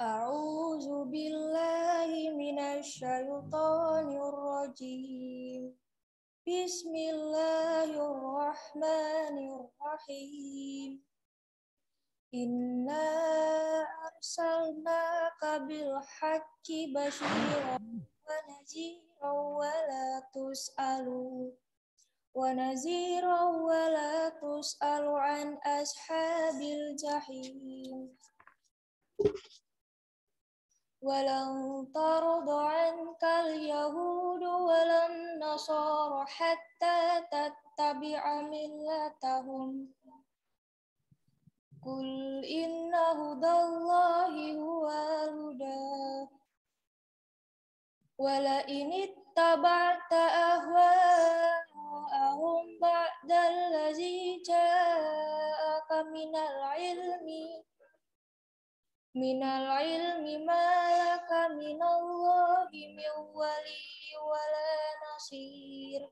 أعوذ بالله من الشيطان الرجيم. بسم الله الرحمن الرحيم. إنا أرسلناك بالحق بشيرا ونذيرا ولا تسألوا ونذيرا ولا تسأل عن أصحاب الجحيم. ولن ترضى عنك اليهود ولا النصارى حتى تتبع ملتهم. قل إن هدى الله هو الهدى ولئن اتبعت أهواءهم بعد الذي جاءك من العلم minal ilmi malaka minallahi min wali wala nasir.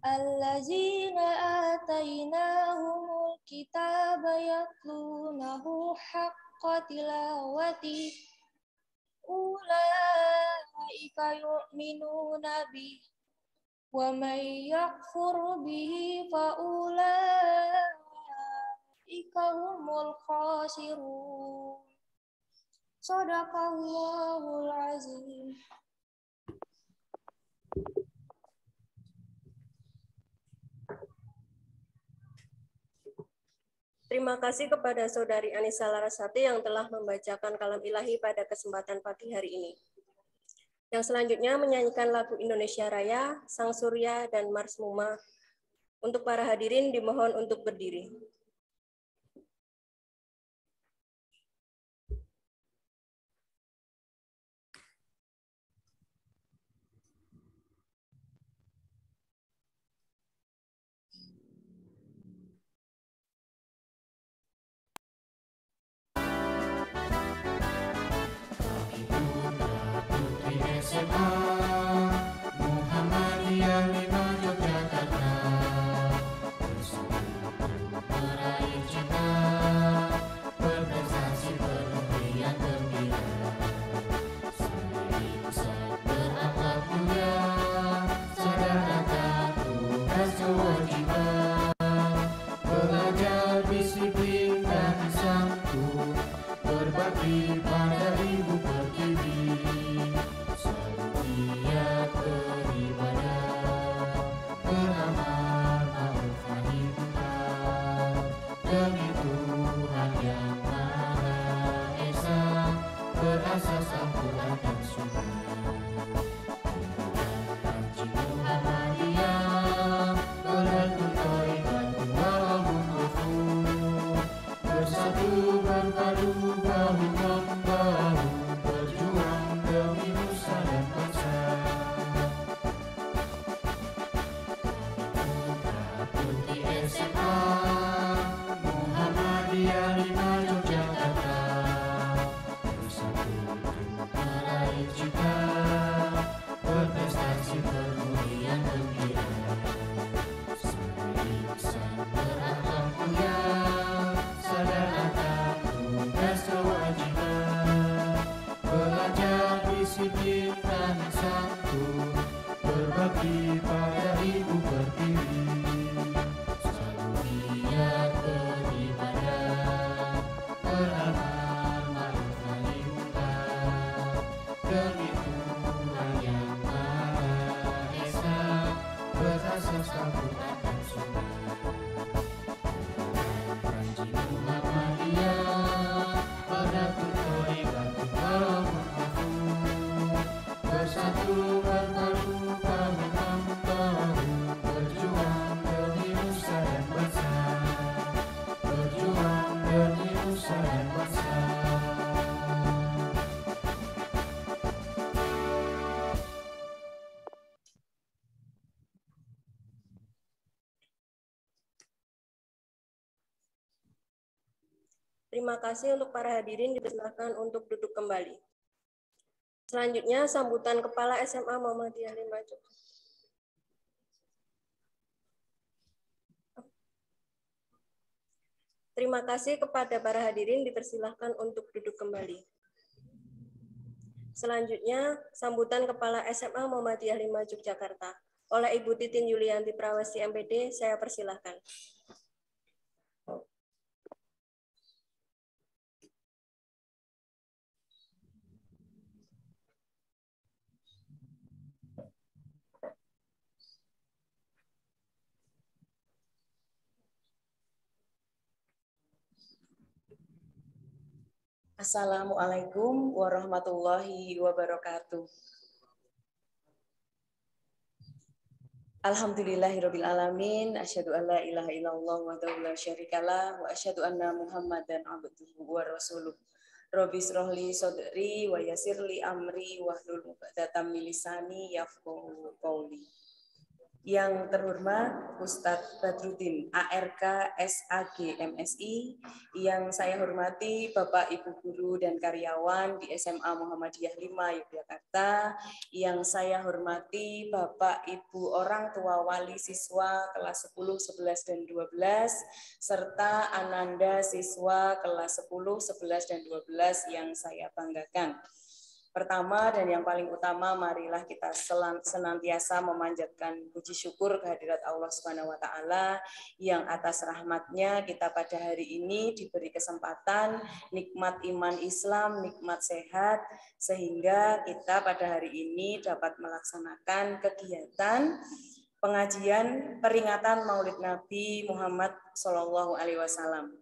Allazina atainahumul kitaba yatlunahu haqqa tilawati. Ulaika yu'minuna bih wa may yakfur bihi fa ulaika ulaika humul khasirun. Sadaqallahul azim. Terima kasih kepada Saudari Anissa Larasati yang telah membacakan kalam ilahi pada kesempatan pagi hari ini. Yang selanjutnya menyanyikan lagu Indonesia Raya, Sang Surya, dan Mars Muma. Untuk para hadirin dimohon untuk berdiri. Terima kasih untuk para hadirin dipersilakan untuk duduk kembali. Selanjutnya sambutan Kepala SMA Muhammadiyah 5 Jogja. Terima kasih kepada para hadirin dipersilahkan untuk duduk kembali. Selanjutnya, sambutan Kepala SMA Muhammadiyah 5 Yogyakarta. Oleh Ibu Titin Yulianti Prawesti MPD, saya persilahkan. Assalamualaikum warahmatullahi wabarakatuh. Alhamdulillahirabbil alamin asyhadu an la ilaha illallah wa la syarikalah wa asyhadu anna muhammadan abduhu wa rasuluh. Rabbi srohli sodri wa yasirli amri wa hlul 'uqdatam min lisani yafqahu qawli. Yang terhormat Ustadz Badrudin ARK SAG MSI, yang saya hormati Bapak Ibu guru dan karyawan di SMA Muhammadiyah 5 Yogyakarta, yang saya hormati Bapak Ibu orang tua wali siswa kelas 10, 11 dan 12 serta Ananda siswa kelas 10, 11 dan 12 yang saya banggakan. Pertama dan yang paling utama, marilah kita senantiasa memanjatkan puji syukur kehadirat Allah Subhanahu wa taala yang atas rahmatnya kita pada hari ini diberi kesempatan nikmat iman Islam, nikmat sehat sehingga kita pada hari ini dapat melaksanakan kegiatan pengajian peringatan Maulid Nabi Muhammad Shallallahu alaihi wasallam.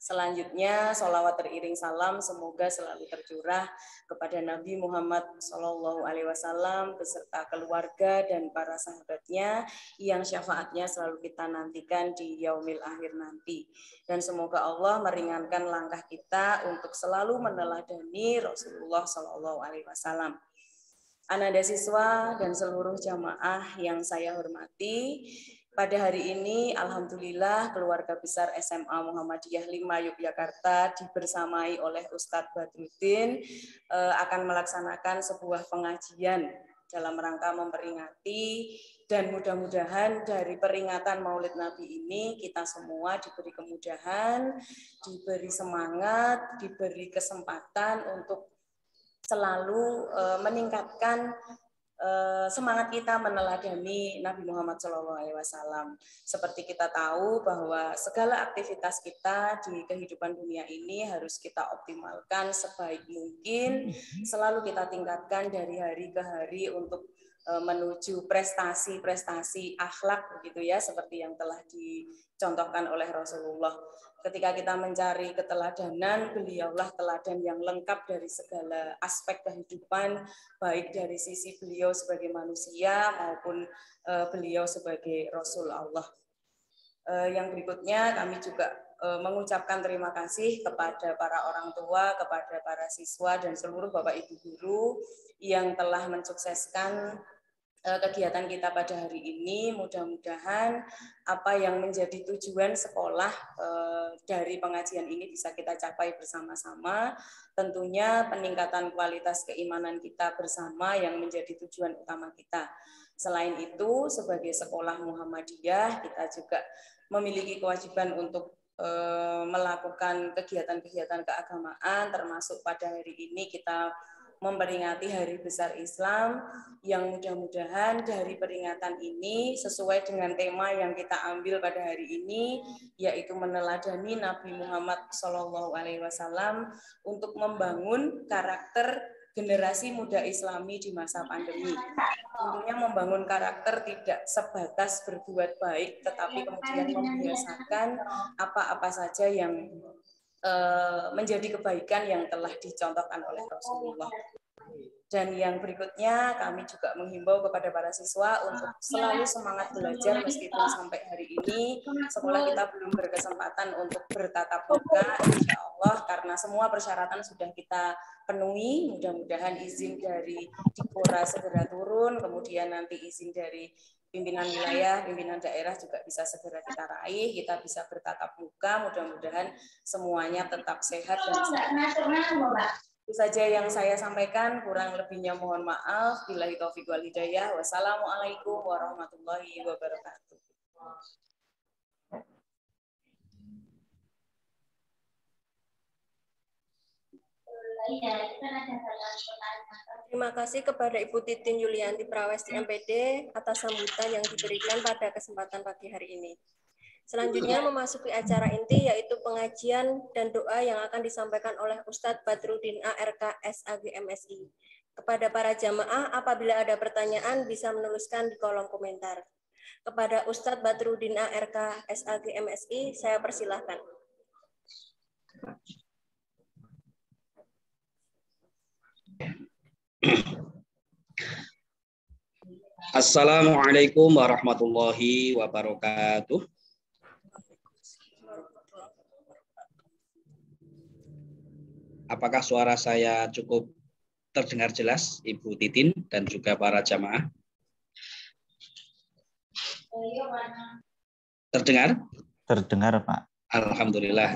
Selanjutnya, sholawat teriring salam semoga selalu tercurah kepada Nabi Muhammad Shallallahu Alaihi Wasallam beserta keluarga dan para sahabatnya yang syafaatnya selalu kita nantikan di yaumil akhir nanti. Dan semoga Allah meringankan langkah kita untuk selalu meneladani Rasulullah Shallallahu Alaihi Wasallam. Ananda siswa dan seluruh jamaah yang saya hormati, pada hari ini, Alhamdulillah, keluarga besar SMA Muhammadiyah 5 Yogyakarta dibersamai oleh Ustadz Badrudin eh, akan melaksanakan sebuah pengajian dalam rangka memperingati dan mudah-mudahan dari peringatan Maulid Nabi ini kita semua diberi kemudahan, diberi semangat, diberi kesempatan untuk selalu eh, meningkatkan semangat kita meneladani Nabi Muhammad SAW. Seperti kita tahu bahwa segala aktivitas kita di kehidupan dunia ini harus kita optimalkan sebaik mungkin, selalu kita tingkatkan dari hari ke hari untuk eh, menuju prestasi-prestasi akhlak begitu ya seperti yang telah dicontohkan oleh Rasulullah ketika kita mencari keteladanan, beliaulah teladan yang lengkap dari segala aspek kehidupan, baik dari sisi beliau sebagai manusia maupun uh, beliau sebagai Rasul Allah. Uh, yang berikutnya kami juga uh, mengucapkan terima kasih kepada para orang tua, kepada para siswa dan seluruh Bapak Ibu guru yang telah mensukseskan Eh, kegiatan kita pada hari ini. Mudah-mudahan apa yang menjadi tujuan sekolah eh, dari pengajian ini bisa kita capai bersama-sama. Tentunya peningkatan kualitas keimanan kita bersama yang menjadi tujuan utama kita. Selain itu, sebagai sekolah Muhammadiyah, kita juga memiliki kewajiban untuk eh, melakukan kegiatan-kegiatan keagamaan, termasuk pada hari ini kita memperingati Hari Besar Islam yang mudah-mudahan dari peringatan ini sesuai dengan tema yang kita ambil pada hari ini yaitu meneladani Nabi Muhammad Shallallahu Alaihi Wasallam untuk membangun karakter generasi muda Islami di masa pandemi. Tentunya membangun karakter tidak sebatas berbuat baik, tetapi kemudian membiasakan apa-apa saja yang menjadi kebaikan yang telah dicontohkan oleh Rasulullah. Dan yang berikutnya kami juga menghimbau kepada para siswa untuk selalu semangat belajar meskipun sampai hari ini sekolah kita belum berkesempatan untuk bertatap muka insya Allah karena semua persyaratan sudah kita penuhi mudah-mudahan izin dari Dipora segera turun kemudian nanti izin dari pimpinan wilayah, pimpinan daerah juga bisa segera kita raih, kita bisa bertatap muka, mudah-mudahan semuanya tetap sehat dan sehat. Itu saja yang saya sampaikan, kurang lebihnya mohon maaf. Bila taufiq wal hidayah. Wassalamualaikum warahmatullahi wabarakatuh. Terima kasih kepada Ibu Titin Yulianti Prawesti MPD atas sambutan yang diberikan pada kesempatan pagi hari ini. Selanjutnya memasuki acara inti yaitu pengajian dan doa yang akan disampaikan oleh Ustadz Badrudin ARK SAG MSI. Kepada para jamaah, apabila ada pertanyaan bisa menuliskan di kolom komentar. Kepada Ustadz Badrudin ARK SAG MSI, saya persilahkan. Assalamualaikum warahmatullahi wabarakatuh. Apakah suara saya cukup terdengar jelas, Ibu Titin dan juga para jamaah? Terdengar? Terdengar, Pak. Alhamdulillah,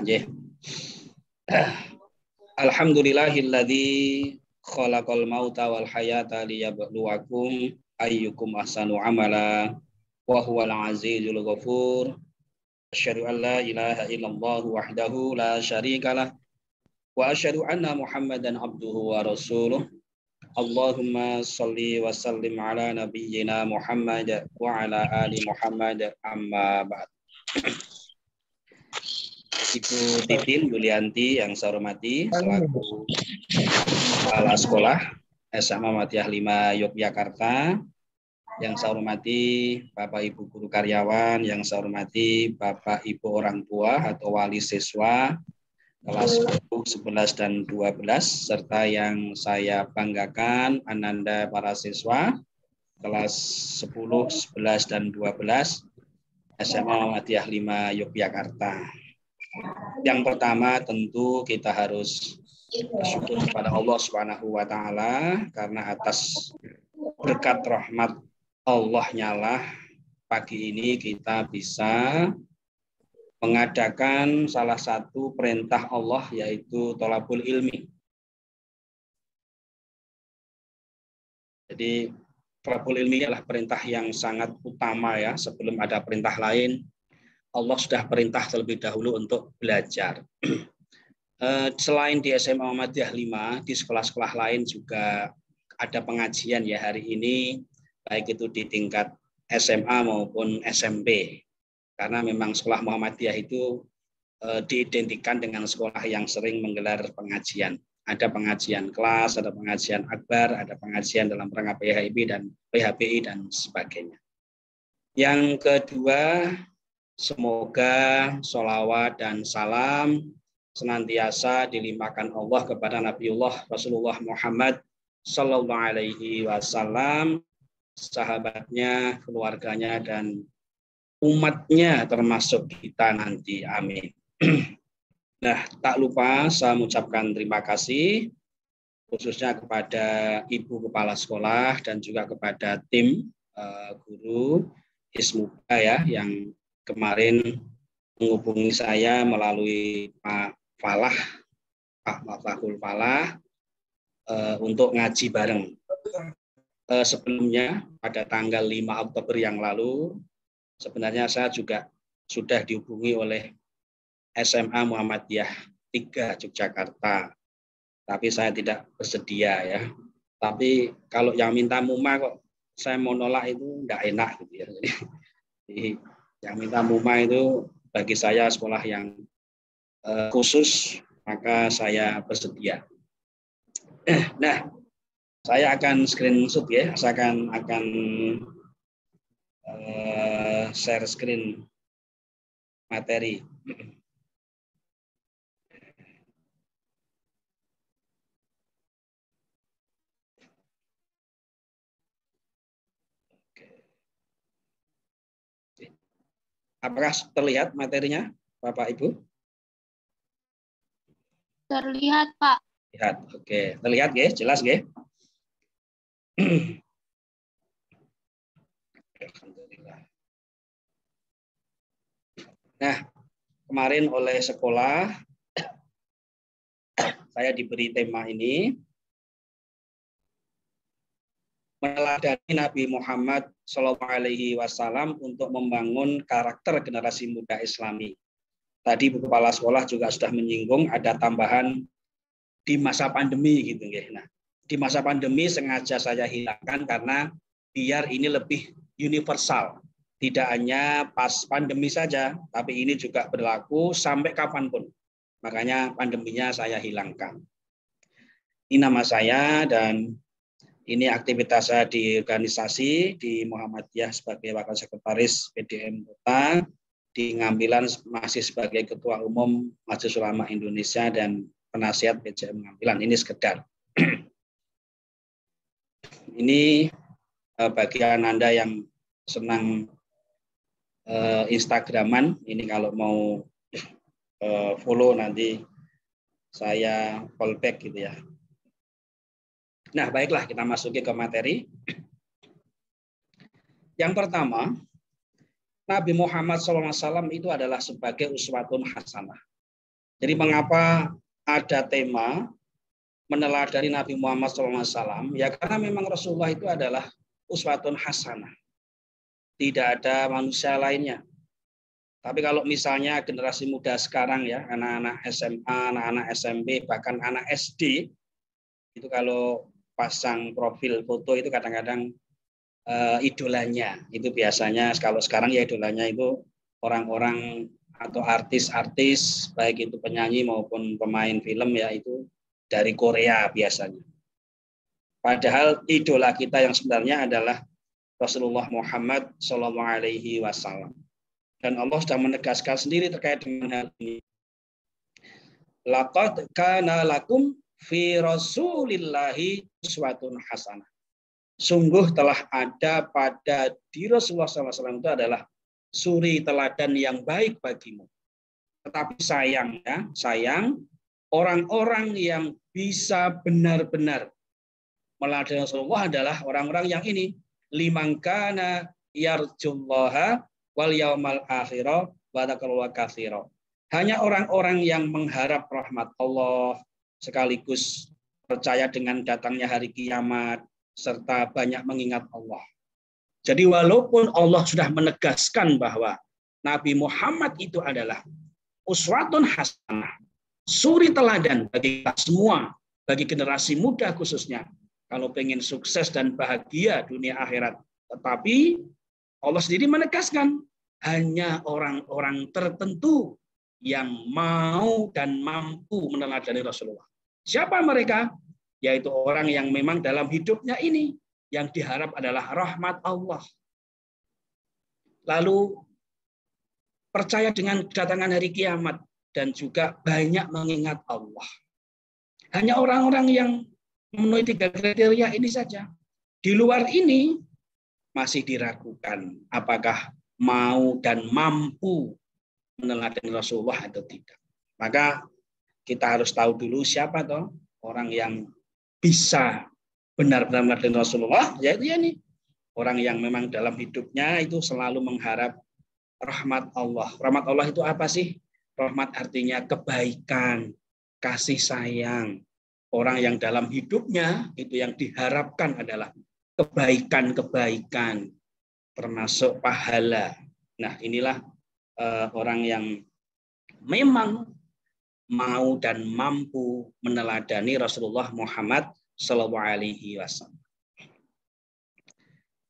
Alhamdulillahilladzi khalaqal mauta wal hayata liyabluwakum ayyukum ahsanu amala wa huwal azizul ghafur. Asyhadu an la ilaha illallah wahdahu la syarikalah wa asyhadu anna muhammadan abduhu wa rasuluh. Allahumma salli wa sallim ala nabiyyina Muhammad wa ala ali Muhammad. Amma ba'd. Ibu Titin Yulianti yang saya hormati selaku kepala sekolah SMA Muhammadiyah 5 Yogyakarta yang saya hormati Bapak Ibu guru karyawan, yang saya hormati Bapak Ibu orang tua atau wali siswa kelas 10, 11 dan 12 serta yang saya banggakan Ananda para siswa kelas 10, 11 dan 12 SMA Muhammadiyah 5 Yogyakarta. Yang pertama tentu kita harus bersyukur kepada Allah Subhanahu wa taala karena atas berkat rahmat Allah nyala pagi ini kita bisa mengadakan salah satu perintah Allah yaitu tolabul ilmi. Jadi tolabul ilmi adalah perintah yang sangat utama ya sebelum ada perintah lain Allah sudah perintah terlebih dahulu untuk belajar. Eh, selain di SMA Muhammadiyah 5, di sekolah-sekolah lain juga ada pengajian ya hari ini, baik itu di tingkat SMA maupun SMP. Karena memang sekolah Muhammadiyah itu eh, diidentikan dengan sekolah yang sering menggelar pengajian. Ada pengajian kelas, ada pengajian akbar, ada pengajian dalam rangka PHIB dan PHBI dan sebagainya. Yang kedua, Semoga solawat dan salam senantiasa dilimpahkan Allah kepada Nabiullah Rasulullah Muhammad Sallallahu Alaihi Wasallam, sahabatnya, keluarganya, dan umatnya termasuk kita nanti. Amin. Nah, tak lupa saya mengucapkan terima kasih khususnya kepada Ibu Kepala Sekolah dan juga kepada tim uh, guru Ismuka ya yang kemarin menghubungi saya melalui Pak Falah, Mafahul Falah, uh, untuk ngaji bareng. Uh, sebelumnya, pada tanggal 5 Oktober yang lalu, sebenarnya saya juga sudah dihubungi oleh SMA Muhammadiyah 3 Yogyakarta. Tapi saya tidak bersedia ya. Tapi kalau yang minta muma kok saya mau nolak itu enggak enak gitu ya. Jadi yang minta muma itu bagi saya sekolah yang uh, khusus, maka saya bersedia. Nah, saya akan screenshot ya, saya akan akan uh, share screen materi. Apakah terlihat materinya, Bapak Ibu? Terlihat, Pak. Lihat, oke. Terlihat, ya? Jelas, ya? Nah, kemarin oleh sekolah saya diberi tema ini meneladani Nabi Muhammad Shallallahu Alaihi Wasallam untuk membangun karakter generasi muda Islami. Tadi Bu Kepala Sekolah juga sudah menyinggung ada tambahan di masa pandemi gitu ya. Nah, di masa pandemi sengaja saya hilangkan karena biar ini lebih universal. Tidak hanya pas pandemi saja, tapi ini juga berlaku sampai kapan pun. Makanya pandeminya saya hilangkan. Ini nama saya dan ini aktivitas saya di organisasi di Muhammadiyah sebagai wakil sekretaris PDM Kota, di Ngambilan masih sebagai Ketua Umum Majelis Ulama Indonesia dan penasihat PJM Ngambilan. Ini sekedar. ini eh, bagian Anda yang senang eh, Instagraman, ini kalau mau eh, follow nanti saya callback gitu ya. Nah, baiklah kita masuki ke materi. Yang pertama, Nabi Muhammad SAW itu adalah sebagai uswatun hasanah. Jadi mengapa ada tema meneladani Nabi Muhammad SAW? Ya karena memang Rasulullah itu adalah uswatun hasanah. Tidak ada manusia lainnya. Tapi kalau misalnya generasi muda sekarang ya, anak-anak SMA, anak-anak SMP, bahkan anak SD, itu kalau pasang profil foto itu kadang-kadang uh, idolanya. Itu biasanya kalau sekarang ya idolanya itu orang-orang atau artis-artis baik itu penyanyi maupun pemain film ya itu dari Korea biasanya. Padahal idola kita yang sebenarnya adalah Rasulullah Muhammad Shallallahu Alaihi Wasallam. Dan Allah sudah menegaskan sendiri terkait dengan hal ini. Laqad kana lakum fi rasulillahi uswatun hasanah. Sungguh telah ada pada di Rasulullah SAW itu adalah suri teladan yang baik bagimu. Tetapi sayang ya, sayang orang-orang yang bisa benar-benar meladani Rasulullah adalah orang-orang yang ini limangkana yarjullaha wal yaumal akhirah wa kathira. Hanya orang-orang yang mengharap rahmat Allah, sekaligus percaya dengan datangnya hari kiamat, serta banyak mengingat Allah. Jadi walaupun Allah sudah menegaskan bahwa Nabi Muhammad itu adalah uswatun hasanah, suri teladan bagi kita semua, bagi generasi muda khususnya, kalau pengen sukses dan bahagia dunia akhirat. Tetapi Allah sendiri menegaskan hanya orang-orang tertentu yang mau dan mampu meneladani Rasulullah. Siapa mereka? Yaitu orang yang memang dalam hidupnya ini yang diharap adalah rahmat Allah. Lalu percaya dengan kedatangan hari kiamat dan juga banyak mengingat Allah. Hanya orang-orang yang memenuhi tiga kriteria ini saja. Di luar ini masih diragukan apakah mau dan mampu meneladani Rasulullah atau tidak. Maka kita harus tahu dulu siapa toh orang yang bisa benar-benar meladeni Rasulullah, yaitu ya ini orang yang memang dalam hidupnya itu selalu mengharap rahmat Allah. Rahmat Allah itu apa sih? Rahmat artinya kebaikan, kasih sayang. Orang yang dalam hidupnya itu yang diharapkan adalah kebaikan-kebaikan, termasuk pahala. Nah, inilah uh, orang yang memang mau dan mampu meneladani Rasulullah Muhammad Shallallahu Alaihi Wasallam.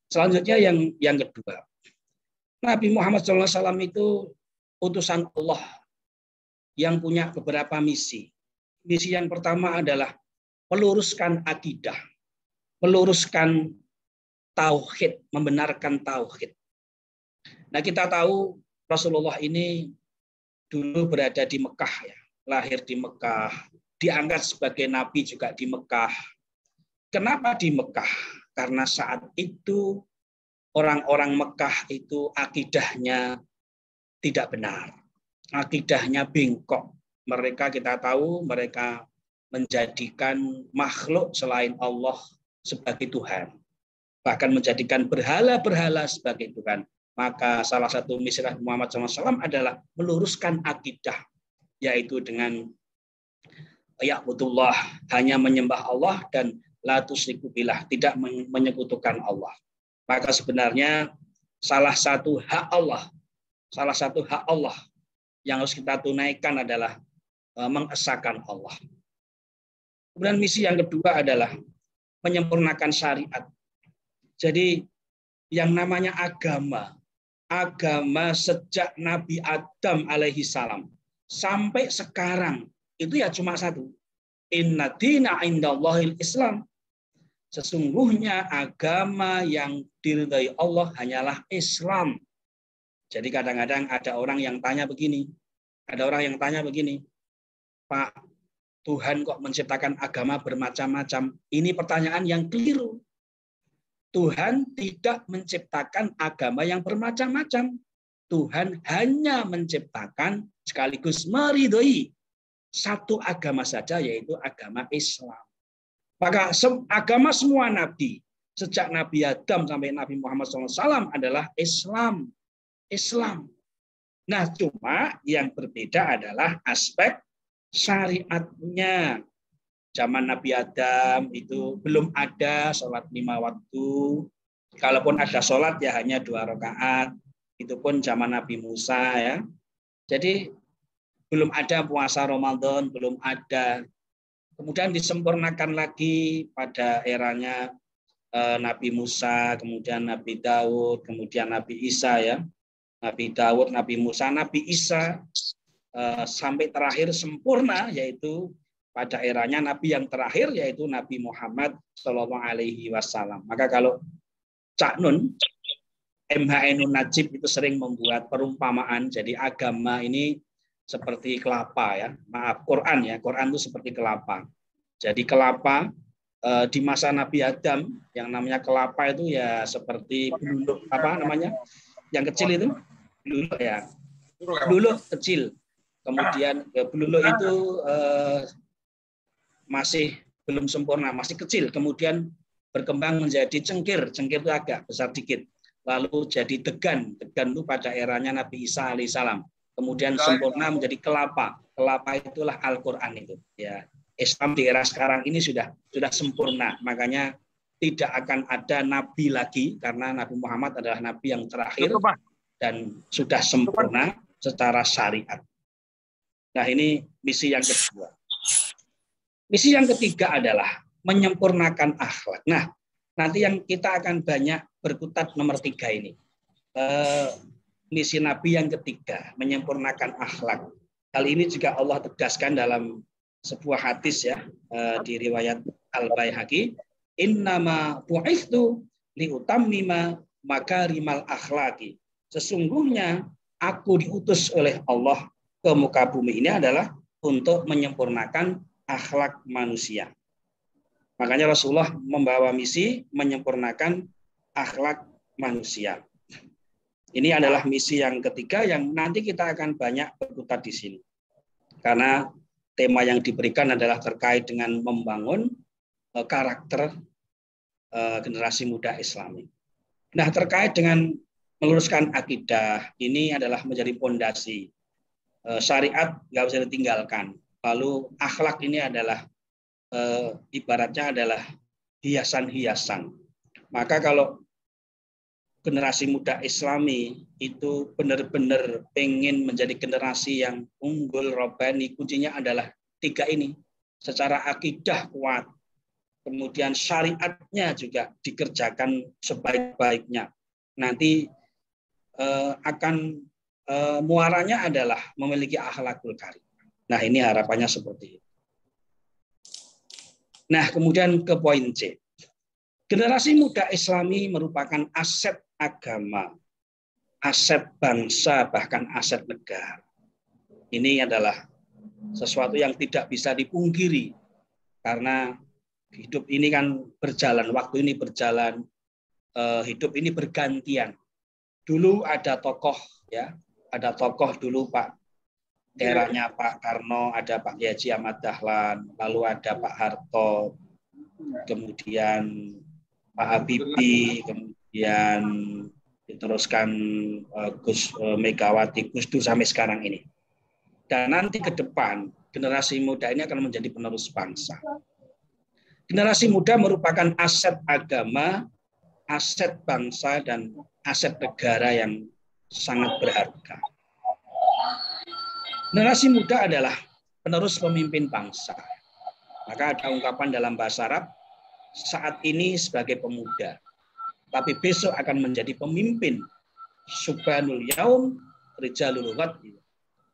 Selanjutnya yang yang kedua, Nabi Muhammad SAW itu utusan Allah yang punya beberapa misi. Misi yang pertama adalah meluruskan akidah, meluruskan tauhid, membenarkan tauhid. Nah kita tahu Rasulullah ini dulu berada di Mekah ya lahir di Mekah, diangkat sebagai nabi juga di Mekah. Kenapa di Mekah? Karena saat itu orang-orang Mekah itu akidahnya tidak benar. Akidahnya bengkok. Mereka kita tahu mereka menjadikan makhluk selain Allah sebagai Tuhan. Bahkan menjadikan berhala-berhala sebagai Tuhan. Maka salah satu misi Muhammad SAW adalah meluruskan akidah yaitu dengan ya'budullah hanya menyembah Allah dan la tusyriku billah tidak menyekutukan Allah. Maka sebenarnya salah satu hak Allah, salah satu hak Allah yang harus kita tunaikan adalah e, mengesahkan Allah. Kemudian misi yang kedua adalah menyempurnakan syariat. Jadi yang namanya agama, agama sejak Nabi Adam alaihi salam sampai sekarang itu ya cuma satu. Inna dina indallahil Islam. Sesungguhnya agama yang diridhai Allah hanyalah Islam. Jadi kadang-kadang ada orang yang tanya begini, ada orang yang tanya begini, Pak, Tuhan kok menciptakan agama bermacam-macam? Ini pertanyaan yang keliru. Tuhan tidak menciptakan agama yang bermacam-macam. Tuhan hanya menciptakan sekaligus meridhoi satu agama saja yaitu agama Islam. Maka agama semua nabi sejak Nabi Adam sampai Nabi Muhammad SAW adalah Islam. Islam. Nah, cuma yang berbeda adalah aspek syariatnya. Zaman Nabi Adam itu belum ada sholat lima waktu. Kalaupun ada sholat ya hanya dua rakaat. Itu pun zaman Nabi Musa ya. Jadi belum ada puasa Ramadan, belum ada. Kemudian disempurnakan lagi pada eranya eh, Nabi Musa, kemudian Nabi Daud, kemudian Nabi Isa ya. Nabi Daud, Nabi Musa, Nabi Isa eh, sampai terakhir sempurna yaitu pada eranya Nabi yang terakhir yaitu Nabi Muhammad Shallallahu Alaihi Wasallam. Maka kalau Cak Nun MHN Najib itu sering membuat perumpamaan jadi agama ini seperti kelapa ya. Maaf, Quran ya. Quran itu seperti kelapa. Jadi kelapa eh, di masa Nabi Adam yang namanya kelapa itu ya seperti beluluk apa namanya? Yang kecil itu beluluk ya. Beluluk kecil. Kemudian ya, beluluk itu eh, masih belum sempurna, masih kecil. Kemudian berkembang menjadi cengkir. Cengkir itu agak besar dikit. Lalu jadi degan. Degan itu pada eranya Nabi Isa alaihissalam kemudian sempurna menjadi kelapa. Kelapa itulah Al-Qur'an itu, ya. Islam di era sekarang ini sudah sudah sempurna. Makanya tidak akan ada nabi lagi karena Nabi Muhammad adalah nabi yang terakhir dan sudah sempurna secara syariat. Nah, ini misi yang kedua. Misi yang ketiga adalah menyempurnakan akhlak. Nah, nanti yang kita akan banyak berkutat nomor tiga ini. Eh, misi Nabi yang ketiga, menyempurnakan akhlak. Hal ini juga Allah tegaskan dalam sebuah hadis ya eh, di riwayat Al Baihaqi, "Innama bu'ithu liutammima makarimal akhlaki." Sesungguhnya aku diutus oleh Allah ke muka bumi ini adalah untuk menyempurnakan akhlak manusia. Makanya Rasulullah membawa misi menyempurnakan akhlak manusia. Ini adalah misi yang ketiga yang nanti kita akan banyak berkutat di sini. Karena tema yang diberikan adalah terkait dengan membangun eh, karakter eh, generasi muda Islami. Nah, terkait dengan meluruskan akidah, ini adalah menjadi pondasi. Eh, syariat nggak bisa ditinggalkan. Lalu akhlak ini adalah ibaratnya adalah hiasan-hiasan. Maka kalau generasi muda Islami itu benar-benar pengen menjadi generasi yang unggul robani kuncinya adalah tiga ini. Secara akidah kuat kemudian syariatnya juga dikerjakan sebaik-baiknya. Nanti eh, akan eh, muaranya adalah memiliki akhlakul karim. Nah ini harapannya seperti itu nah kemudian ke poin C Generasi muda Islami merupakan aset agama, aset bangsa, bahkan aset negara. Ini adalah sesuatu yang tidak bisa dipungkiri karena hidup ini kan berjalan, waktu ini berjalan, eh, hidup ini bergantian. Dulu ada tokoh ya, ada tokoh dulu Pak eranya Pak Karno, ada Pak Yaji Ahmad Dahlan, lalu ada Pak Harto, kemudian Pak Habibie, kemudian diteruskan uh, Gus uh, Megawati, Gus Dur sampai sekarang ini. Dan nanti ke depan generasi muda ini akan menjadi penerus bangsa. Generasi muda merupakan aset agama, aset bangsa dan aset negara yang sangat berharga. Generasi muda adalah penerus pemimpin bangsa. Maka ada ungkapan dalam bahasa Arab, saat ini sebagai pemuda, tapi besok akan menjadi pemimpin. Subhanul yaum rijalul ghad.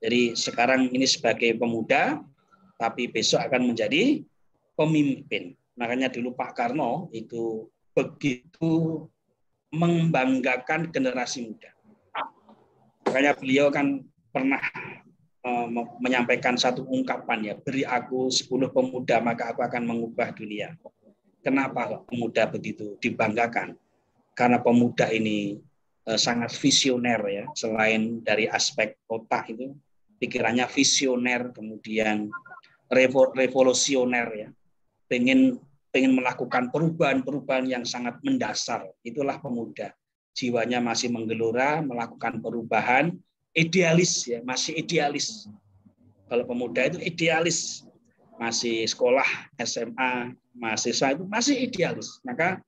Jadi sekarang ini sebagai pemuda, tapi besok akan menjadi pemimpin. Makanya dulu Pak Karno itu begitu membanggakan generasi muda. Makanya beliau kan pernah menyampaikan satu ungkapan ya, beri aku 10 pemuda maka aku akan mengubah dunia. Kenapa pemuda begitu dibanggakan? Karena pemuda ini uh, sangat visioner ya, selain dari aspek otak itu pikirannya visioner, kemudian revolusioner ya, pengen pengen melakukan perubahan-perubahan yang sangat mendasar. Itulah pemuda. Jiwanya masih menggelora, melakukan perubahan, idealis ya, masih idealis. Kalau pemuda itu idealis, masih sekolah SMA, mahasiswa itu masih idealis. Maka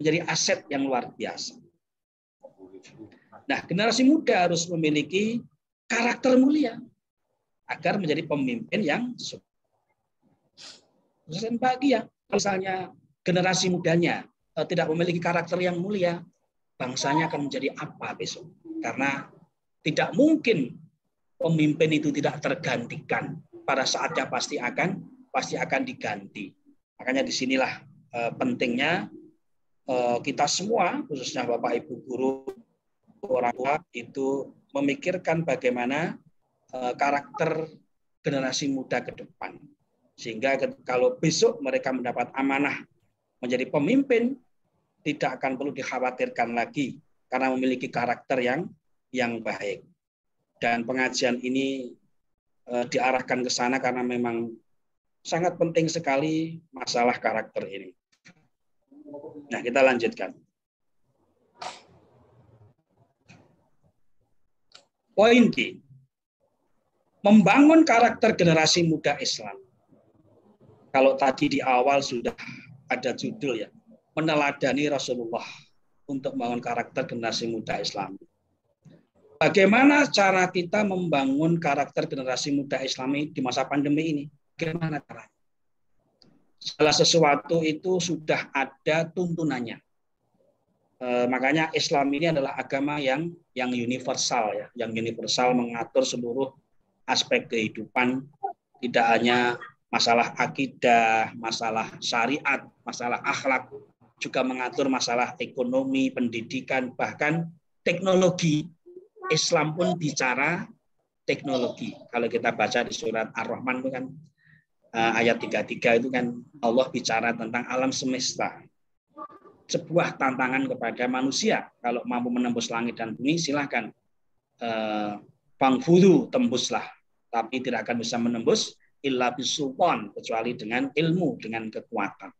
menjadi aset yang luar biasa. Nah, generasi muda harus memiliki karakter mulia agar menjadi pemimpin yang sukses dan bahagia misalnya generasi mudanya eh, tidak memiliki karakter yang mulia, bangsanya akan menjadi apa besok? Karena tidak mungkin pemimpin itu tidak tergantikan. Pada saatnya pasti akan pasti akan diganti. Makanya di sinilah eh, pentingnya eh, kita semua, khususnya Bapak Ibu guru, orang tua itu memikirkan bagaimana eh, karakter generasi muda ke depan. Sehingga kalau besok mereka mendapat amanah menjadi pemimpin, tidak akan perlu dikhawatirkan lagi karena memiliki karakter yang yang baik. Dan pengajian ini e, diarahkan ke sana karena memang sangat penting sekali masalah karakter ini. Nah, kita lanjutkan. Poin D. Membangun karakter generasi muda Islam kalau tadi di awal sudah ada judul ya, meneladani Rasulullah untuk membangun karakter generasi muda Islam. Bagaimana cara kita membangun karakter generasi muda Islami di masa pandemi ini? Bagaimana caranya? Segala sesuatu itu sudah ada tuntunannya. E, makanya Islam ini adalah agama yang yang universal ya, yang universal mengatur seluruh aspek kehidupan, tidak hanya masalah akidah, masalah syariat, masalah akhlak, juga mengatur masalah ekonomi, pendidikan, bahkan teknologi. Islam pun bicara teknologi. Kalau kita baca di surat Ar-Rahman itu kan eh, ayat 33 itu kan Allah bicara tentang alam semesta. Sebuah tantangan kepada manusia. Kalau mampu menembus langit dan bumi, silahkan. Eh, Fudu, tembuslah. Tapi tidak akan bisa menembus illa bisultan kecuali dengan ilmu dengan kekuatan.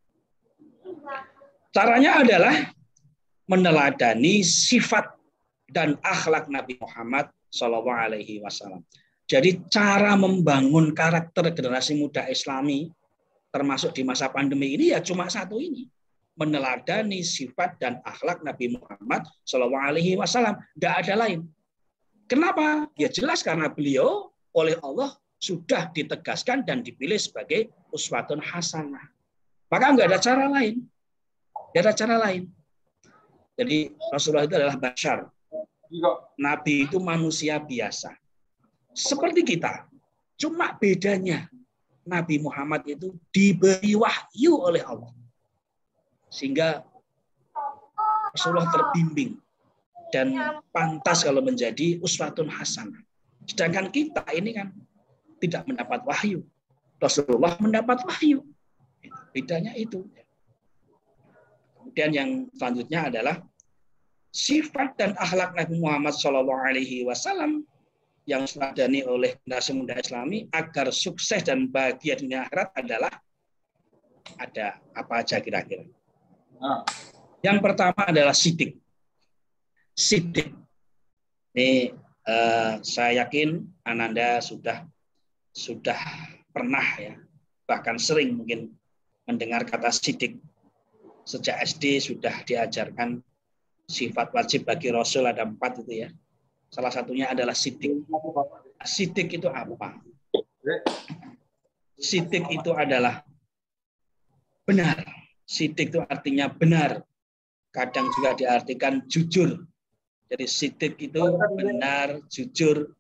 Caranya adalah meneladani sifat dan akhlak Nabi Muhammad Shallallahu Alaihi Wasallam. Jadi cara membangun karakter generasi muda Islami termasuk di masa pandemi ini ya cuma satu ini meneladani sifat dan akhlak Nabi Muhammad Shallallahu Alaihi Wasallam. Tidak ada lain. Kenapa? Ya jelas karena beliau oleh Allah sudah ditegaskan dan dipilih sebagai uswatun hasanah. Maka nggak ada cara lain. Nggak ada cara lain. Jadi Rasulullah itu adalah bashar. Nabi itu manusia biasa. Seperti kita. Cuma bedanya Nabi Muhammad itu diberi wahyu oleh Allah. Sehingga Rasulullah terbimbing dan pantas kalau menjadi uswatun hasanah. Sedangkan kita ini kan tidak mendapat wahyu. Rasulullah mendapat wahyu. Bedanya itu. Kemudian yang selanjutnya adalah sifat dan akhlak Nabi Muhammad Shallallahu Alaihi Wasallam yang diladani oleh generasi muda Islami agar sukses dan bahagia dunia akhirat adalah ada apa aja kira-kira. Ah. Yang pertama adalah sidik. Sidik. Ini eh, saya yakin Ananda sudah sudah pernah ya, bahkan sering mungkin mendengar kata sidik. Sejak SD sudah diajarkan sifat wajib bagi Rasul ada empat itu ya. Salah satunya adalah sidik. Sidik itu apa? Sidik itu adalah benar. Sidik itu artinya benar. Kadang juga diartikan jujur. Jadi sidik itu benar, jujur.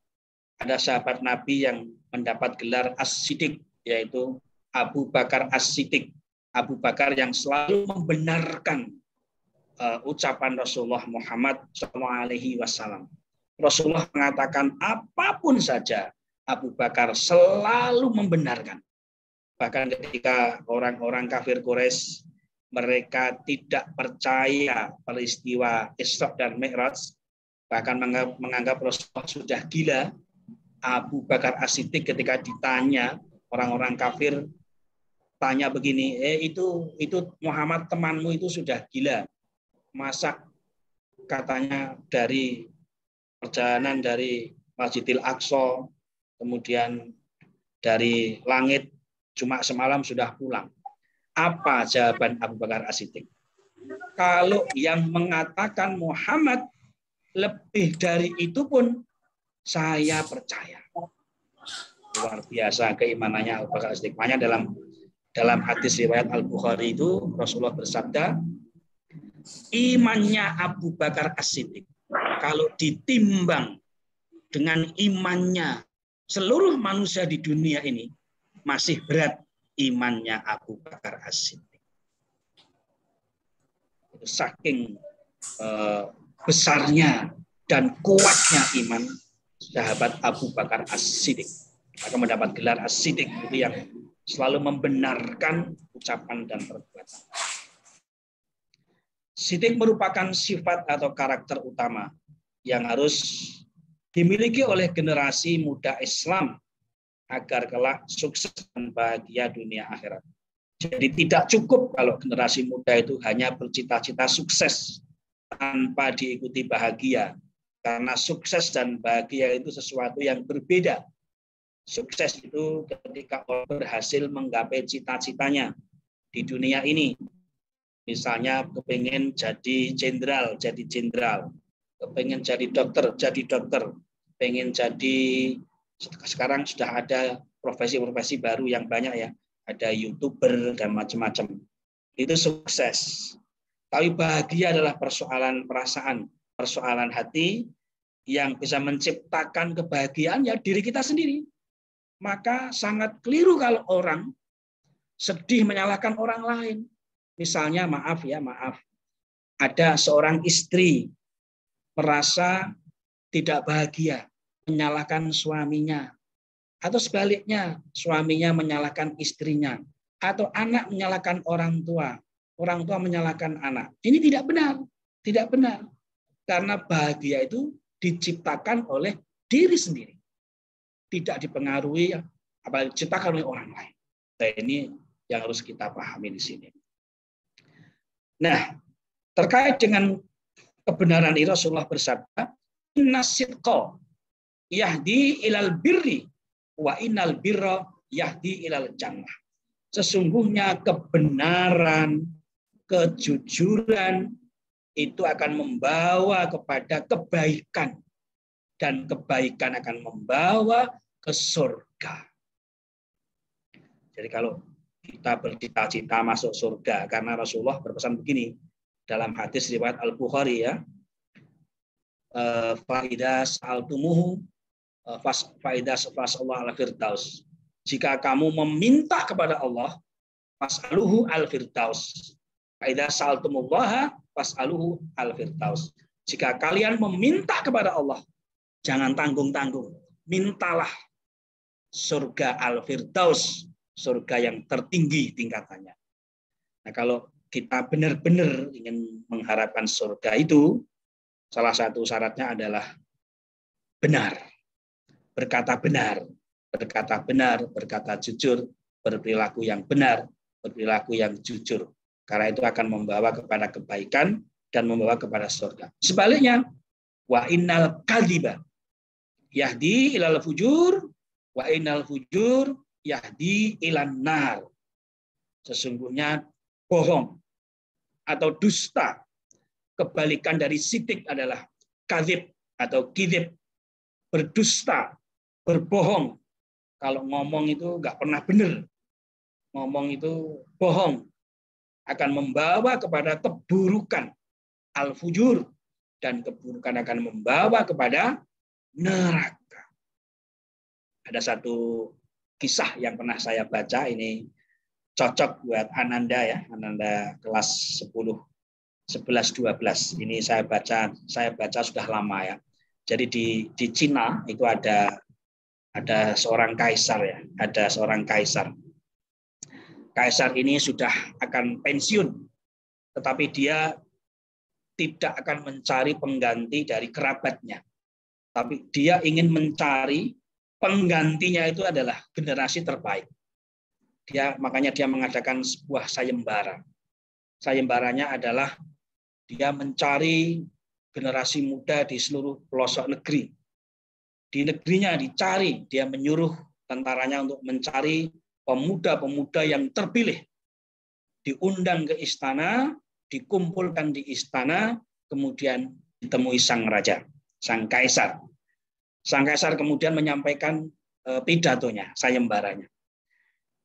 Ada sahabat Nabi yang mendapat gelar as-sidik, yaitu Abu Bakar as-sidik. Abu Bakar yang selalu membenarkan uh, ucapan Rasulullah Muhammad SAW. Rasulullah mengatakan apa pun saja Abu Bakar selalu membenarkan. Bahkan ketika orang-orang kafir Quraisy mereka tidak percaya peristiwa Isra dan Mi'raj, bahkan menganggap Rasulullah sudah gila. Abu Bakar As-Siddiq ketika ditanya orang-orang kafir tanya begini, eh itu itu Muhammad temanmu itu sudah gila. Masa katanya dari perjalanan dari Masjidil Aqsa kemudian dari langit cuma semalam sudah pulang. Apa jawaban Abu Bakar As-Siddiq? Kalau yang mengatakan Muhammad lebih dari itu pun saya percaya. Luar biasa keimanannya Abu Bakar As-Siddiq. Makanya dalam dalam hadis riwayat Al-Bukhari itu Rasulullah bersabda, imannya Abu Bakar As-Siddiq kalau ditimbang dengan imannya seluruh manusia di dunia ini masih berat imannya Abu Bakar As-Siddiq. Saking eh, besarnya dan kuatnya iman sahabat Abu Bakar As-Siddiq. Maka mendapat gelar As-Siddiq itu yang selalu membenarkan ucapan dan perbuatan. Siddiq merupakan sifat atau karakter utama yang harus dimiliki oleh generasi muda Islam agar kelak sukses dan bahagia dunia akhirat. Jadi tidak cukup kalau generasi muda itu hanya bercita-cita sukses tanpa diikuti bahagia. Karena sukses dan bahagia itu sesuatu yang berbeda. Sukses itu ketika orang berhasil menggapai cita-citanya di dunia ini. Misalnya kepengen jadi jenderal, jadi jenderal. Kepengen jadi dokter, jadi dokter pengen jadi sekarang sudah ada profesi-profesi baru yang banyak ya, ada youtuber dan macam-macam. Itu sukses. Tapi bahagia adalah persoalan perasaan, persoalan hati yang bisa menciptakan kebahagiaan ya diri kita sendiri. Maka sangat keliru kalau orang sedih menyalahkan orang lain. Misalnya maaf ya, maaf. Ada seorang istri merasa tidak bahagia, menyalahkan suaminya. Atau sebaliknya, suaminya menyalahkan istrinya. Atau anak menyalahkan orang tua. Orang tua menyalahkan anak. Ini tidak benar. Tidak benar. Karena bahagia itu diciptakan oleh diri sendiri. Tidak dipengaruhi apalagi diciptakan oleh orang lain. Nah, ini yang harus kita pahami di sini. Nah, terkait dengan kebenaran ini Rasulullah bersabda, Nasidqa yahdi ilal birri wa inal birra yahdi ilal jannah. Sesungguhnya kebenaran, kejujuran itu akan membawa kepada kebaikan dan kebaikan akan membawa ke surga. Jadi kalau kita bercita-cita masuk surga karena Rasulullah berpesan begini dalam hadis riwayat Al-Bukhari ya, Eh, faida saltumuhu eh, faida Allah al firdaus. Jika kamu meminta kepada Allah, fasaluhu al firdaus. Faida saltumullaha fasaluhu al firdaus. Jika kalian meminta kepada Allah, jangan tanggung-tanggung. Mintalah surga al firdaus, surga yang tertinggi tingkatannya. Nah, kalau kita benar-benar ingin mengharapkan surga itu, Salah satu syaratnya adalah benar. Berkata benar, berkata benar, berkata jujur, berperilaku yang benar, berperilaku yang jujur. Karena itu akan membawa kepada kebaikan dan membawa kepada surga. Sebaliknya, wa innal kadhiba yahdi ilal fujur wa innal fujur yahdi ilan nar. Sesungguhnya bohong atau dusta Kebalikan dari sidik adalah kadib atau kidib, berdusta, berbohong. Kalau ngomong itu nggak pernah benar. Ngomong itu bohong. akan membawa kepada keburukan al-fujur dan keburukan akan membawa kepada neraka. Ada satu kisah yang pernah saya baca ini cocok buat Ananda ya, Ananda kelas 10 11 12. Ini saya baca saya baca sudah lama ya. Jadi di di Cina itu ada ada seorang kaisar ya, ada seorang kaisar. Kaisar ini sudah akan pensiun, tetapi dia tidak akan mencari pengganti dari kerabatnya. Tapi dia ingin mencari penggantinya itu adalah generasi terbaik. Dia makanya dia mengadakan sebuah sayembara. Sayembaranya adalah dia mencari generasi muda di seluruh pelosok negeri. Di negerinya dicari, dia menyuruh tentaranya untuk mencari pemuda-pemuda yang terpilih. Diundang ke istana, dikumpulkan di istana, kemudian ditemui sang raja, sang kaisar. Sang kaisar kemudian menyampaikan eh, pidatonya, sayembaranya.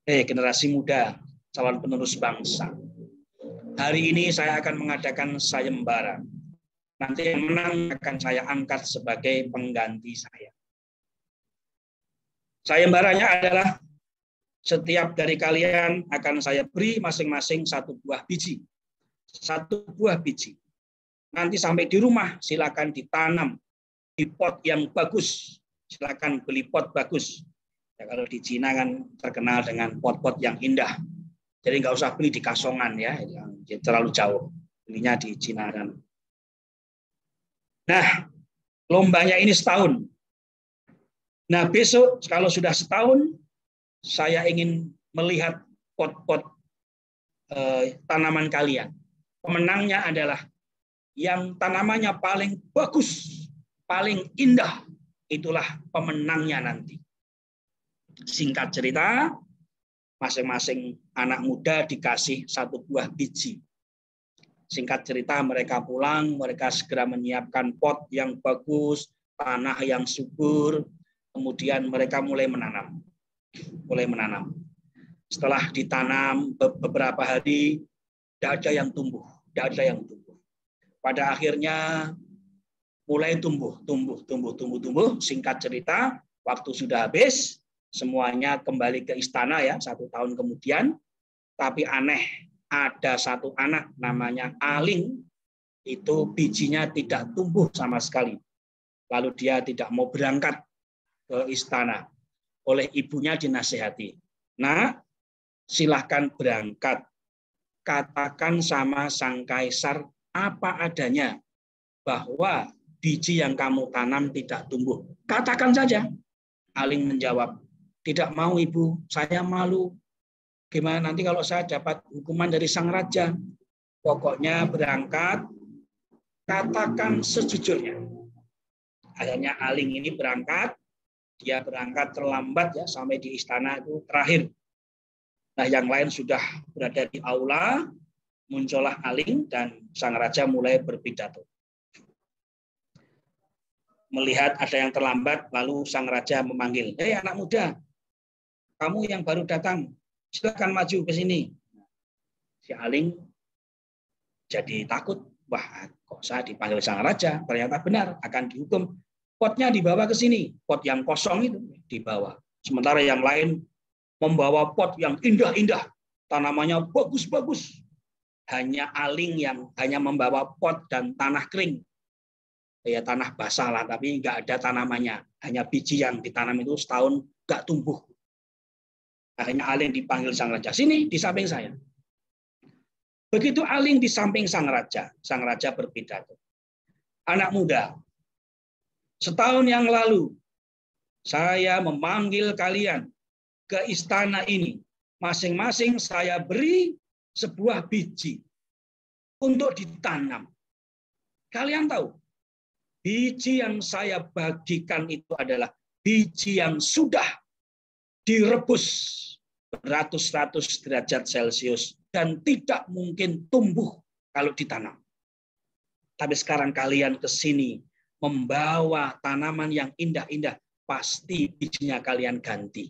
Eh, generasi muda, calon penerus bangsa. Hari ini saya akan mengadakan sayembara. Nanti yang menang akan saya angkat sebagai pengganti saya. Sayembaranya adalah setiap dari kalian akan saya beri masing-masing satu buah biji. Satu buah biji. Nanti sampai di rumah silakan ditanam di pot yang bagus. Silakan beli pot bagus. Ya, kalau di Cina kan terkenal dengan pot-pot yang indah. Jadi nggak usah beli di kasongan ya, yang terlalu jauh. Belinya di Cina dan. Nah, lombanya ini setahun. Nah, besok kalau sudah setahun, saya ingin melihat pot-pot eh, tanaman kalian. Pemenangnya adalah yang tanamannya paling bagus, paling indah. Itulah pemenangnya nanti. Singkat cerita, masing-masing anak muda dikasih satu buah biji. Singkat cerita mereka pulang, mereka segera menyiapkan pot yang bagus, tanah yang subur, kemudian mereka mulai menanam. Mulai menanam. Setelah ditanam beberapa hari, tidak ada yang tumbuh, tidak ada yang tumbuh. Pada akhirnya mulai tumbuh, tumbuh, tumbuh, tumbuh, tumbuh. Singkat cerita, waktu sudah habis, semuanya kembali ke istana ya satu tahun kemudian. Tapi aneh, ada satu anak namanya Aling, itu bijinya tidak tumbuh sama sekali. Lalu dia tidak mau berangkat ke istana. Oleh ibunya dinasehati. Nah, silahkan berangkat. Katakan sama sang kaisar apa adanya bahwa biji yang kamu tanam tidak tumbuh. Katakan saja. Aling menjawab, tidak mau ibu, saya malu. Gimana nanti kalau saya dapat hukuman dari sang raja? Pokoknya berangkat, katakan sejujurnya. Akhirnya Aling ini berangkat, dia berangkat terlambat ya sampai di istana itu terakhir. Nah yang lain sudah berada di aula, muncullah Aling dan sang raja mulai berpidato. Melihat ada yang terlambat, lalu sang raja memanggil, "Hei anak muda, kamu yang baru datang, silakan maju ke sini. Si Aling jadi takut. Wah, kok saya dipanggil sang raja? Ternyata benar, akan dihukum. Potnya dibawa ke sini. Pot yang kosong itu dibawa. Sementara yang lain membawa pot yang indah-indah. Tanamannya bagus-bagus. Hanya Aling yang hanya membawa pot dan tanah kering. Ya tanah basah lah, tapi nggak ada tanamannya. Hanya biji yang ditanam itu setahun nggak tumbuh. Akhirnya Aling dipanggil sang raja. Sini di samping saya. Begitu Aling di samping sang raja, sang raja berpidato. Anak muda, setahun yang lalu saya memanggil kalian ke istana ini. Masing-masing saya beri sebuah biji untuk ditanam. Kalian tahu, biji yang saya bagikan itu adalah biji yang sudah direbus beratus-ratus derajat Celcius dan tidak mungkin tumbuh kalau ditanam. Tapi sekarang kalian ke sini membawa tanaman yang indah-indah, pasti bijinya kalian ganti.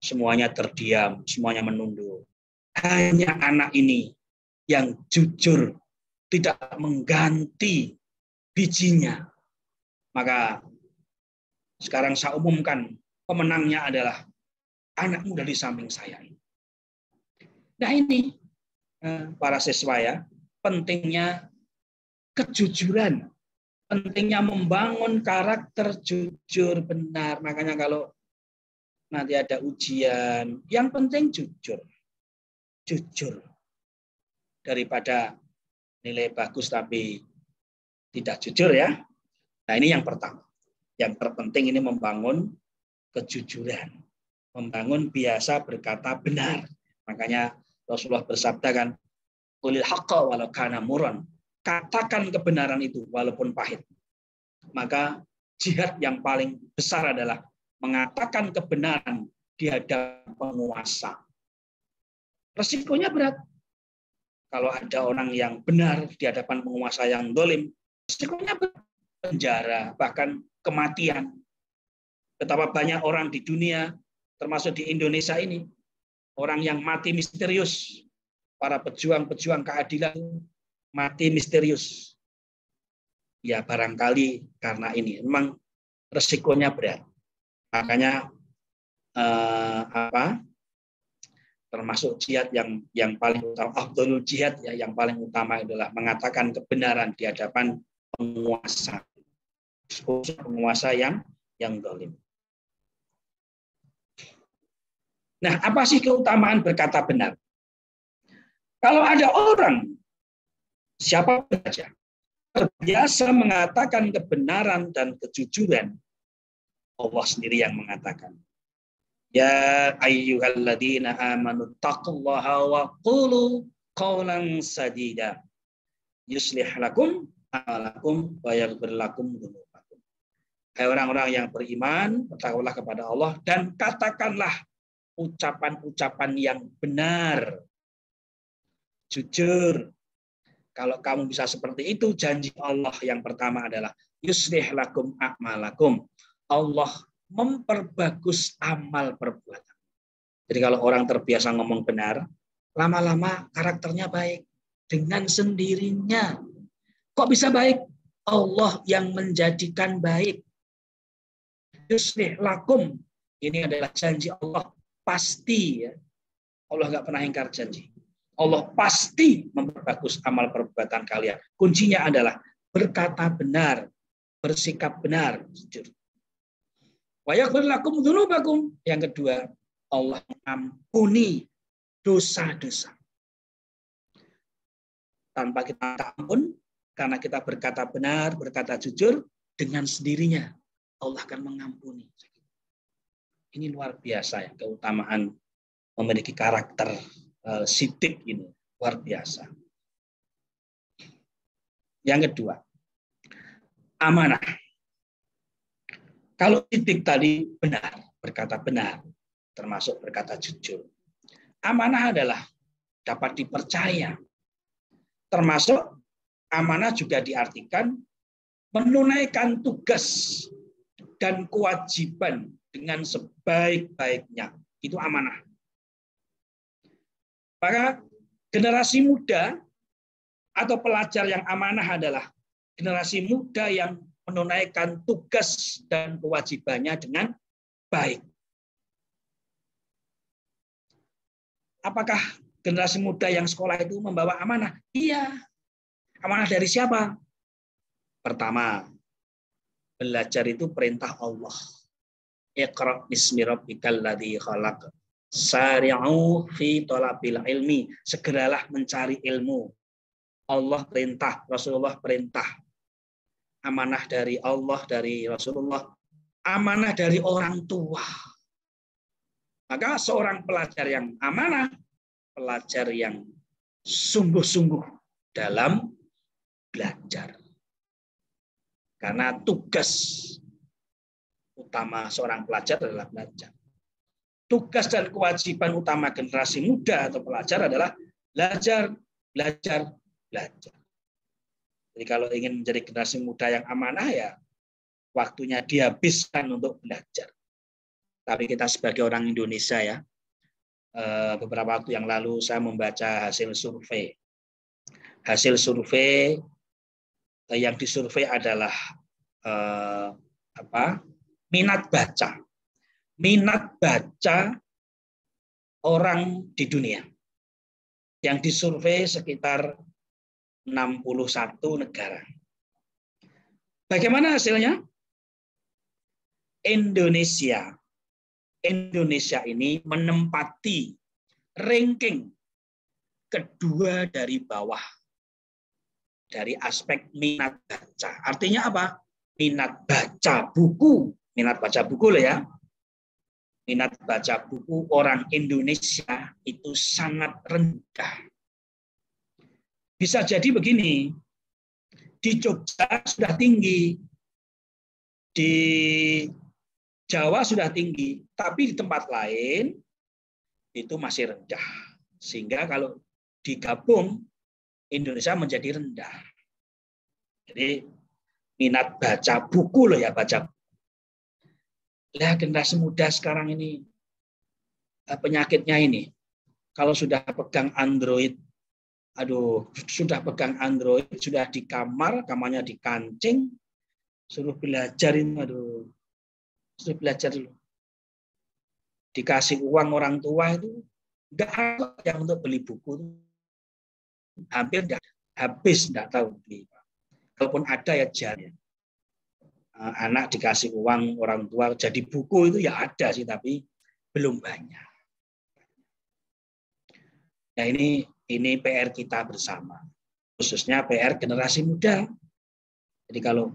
Semuanya terdiam, semuanya menunduk. hanya anak ini yang jujur, tidak mengganti bijinya. Maka sekarang saya umumkan pemenangnya adalah anak muda di samping saya. Nah ini eh, para siswa ya, pentingnya kejujuran, pentingnya membangun karakter jujur benar. Makanya kalau nanti ada ujian, yang penting jujur. Jujur. Daripada nilai bagus tapi tidak jujur ya. Nah ini yang pertama. Yang terpenting ini membangun kejujuran. Membangun biasa berkata benar. Makanya Rasulullah bersabda kan, Kulil haqqa walau kana muron. Katakan kebenaran itu walaupun pahit. Maka jihad yang paling besar adalah mengatakan kebenaran di hadapan penguasa. Resikonya berat. Kalau ada orang yang benar di hadapan penguasa yang dolim, resikonya penjara, bahkan kematian. Betapa banyak orang di dunia, termasuk di Indonesia ini, orang yang mati misterius. Para pejuang-pejuang keadilan mati misterius. Ya barangkali karena ini memang resikonya berat. Makanya eh, apa? Termasuk jihad yang yang paling utama, Abdul jihad ya yang paling utama adalah mengatakan kebenaran di hadapan penguasa, penguasa yang yang dolim. Nah, apa sih keutamaan berkata benar? Kalau ada orang, siapa saja, terbiasa mengatakan kebenaran dan kejujuran, Allah sendiri yang mengatakan. Ya ayyuhalladzina amanu taqullaha wa qulu qawlan sadida. Yuslih lakum amalakum wa yaghfir lakum dzunubakum. Hai orang-orang yang beriman, bertakwalah kepada Allah dan katakanlah ucapan-ucapan yang benar. Jujur. Kalau kamu bisa seperti itu, janji Allah yang pertama adalah yuslih lakum a'malakum Allah memperbagus amal perbuatan. Jadi kalau orang terbiasa ngomong benar, lama-lama karakternya baik dengan sendirinya. Kok bisa baik? Allah yang menjadikan baik. Yuslih lakum. Ini adalah janji Allah pasti ya. Allah nggak pernah ingkar janji. Allah pasti memperbagus amal perbuatan kalian. Kuncinya adalah berkata benar, bersikap benar, jujur. Yang kedua, Allah mengampuni dosa-dosa. Tanpa kita ampun, karena kita berkata benar, berkata jujur, dengan sendirinya Allah akan mengampuni. Ini luar biasa ya, keutamaan memiliki karakter uh, sidik ini, luar biasa. Yang kedua, amanah. Kalau titik tadi benar, berkata benar, termasuk berkata jujur. Amanah adalah dapat dipercaya. Termasuk amanah juga diartikan menunaikan tugas dan kewajiban dengan sebaik-baiknya. Itu amanah. Maka generasi muda atau pelajar yang amanah adalah generasi muda yang menunaikan tugas dan kewajibannya dengan baik. Apakah generasi muda yang sekolah itu membawa amanah? Iya. Amanah dari siapa? Pertama, belajar itu perintah Allah. Iqra bismi rabbikal ladzi khalaq. Sari'u fi talabil ilmi. Segeralah mencari ilmu. Allah perintah, Rasulullah perintah amanah dari Allah, dari Rasulullah, amanah dari orang tua. Maka seorang pelajar yang amanah, pelajar yang sungguh-sungguh dalam belajar. Karena tugas utama seorang pelajar adalah belajar. Tugas dan kewajiban utama generasi muda atau pelajar adalah belajar, belajar, belajar. Jadi kalau ingin menjadi generasi muda yang amanah ya waktunya dihabiskan untuk belajar. Tapi kita sebagai orang Indonesia ya, eh, beberapa waktu yang lalu saya membaca hasil survei. Hasil survei eh, yang disurvei adalah eh, apa? minat baca. Minat baca orang di dunia. Yang disurvei sekitar 61 negara. Bagaimana hasilnya? Indonesia. Indonesia ini menempati ranking kedua dari bawah dari aspek minat baca. Artinya apa? Minat baca buku, minat baca buku loh ya. Minat baca buku orang Indonesia itu sangat rendah. Bisa jadi begini, di Jogja sudah tinggi, di Jawa sudah tinggi, tapi di tempat lain itu masih rendah. Sehingga kalau digabung Indonesia menjadi rendah. Jadi minat baca buku loh ya baca. Lah generasi muda sekarang ini eh, penyakitnya ini. Kalau sudah pegang Android, aduh, sudah pegang Android, sudah di kamar, kamarnya di kancing, suruh belajar ini, aduh, sudah belajar dulu. Dikasih uang orang tua itu enggak ada yang untuk beli buku. Hampir enggak, habis enggak tahu beli. Kalaupun ada ya jarang. Eh, anak dikasih uang orang tua jadi buku itu ya ada sih tapi belum banyak. Nah ini ini PR kita bersama, khususnya PR generasi muda. Jadi kalau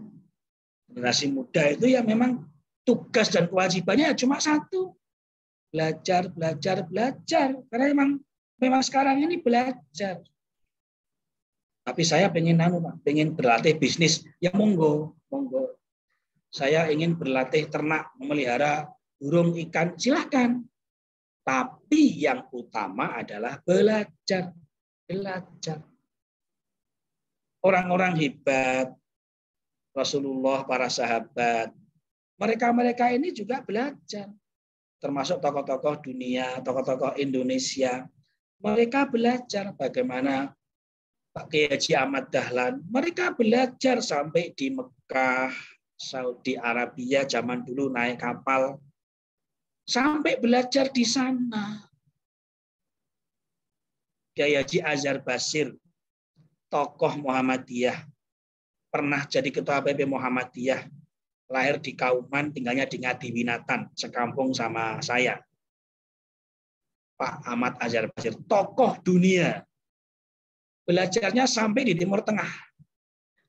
generasi muda itu ya memang tugas dan kewajibannya cuma satu. Belajar, belajar, belajar. Karena memang memang sekarang ini belajar. Tapi saya pengen anu, Pak, pengen berlatih bisnis. Ya monggo, monggo. Saya ingin berlatih ternak, memelihara burung, ikan, silahkan. Tapi yang utama adalah belajar. Belajar. Orang-orang hebat, Rasulullah, para sahabat, mereka-mereka ini juga belajar. Termasuk tokoh-tokoh dunia, tokoh-tokoh Indonesia. Mereka belajar bagaimana Pak Kiai Ahmad Dahlan. Mereka belajar sampai di Mekah, Saudi Arabia zaman dulu naik kapal. Sampai belajar di sana. Kiai Haji Azhar Basir, tokoh Muhammadiyah, pernah jadi ketua PP Muhammadiyah, lahir di Kauman, tinggalnya di Ngadiwinatan, sekampung sama saya. Pak Ahmad Azhar Basir, tokoh dunia. Belajarnya sampai di Timur Tengah.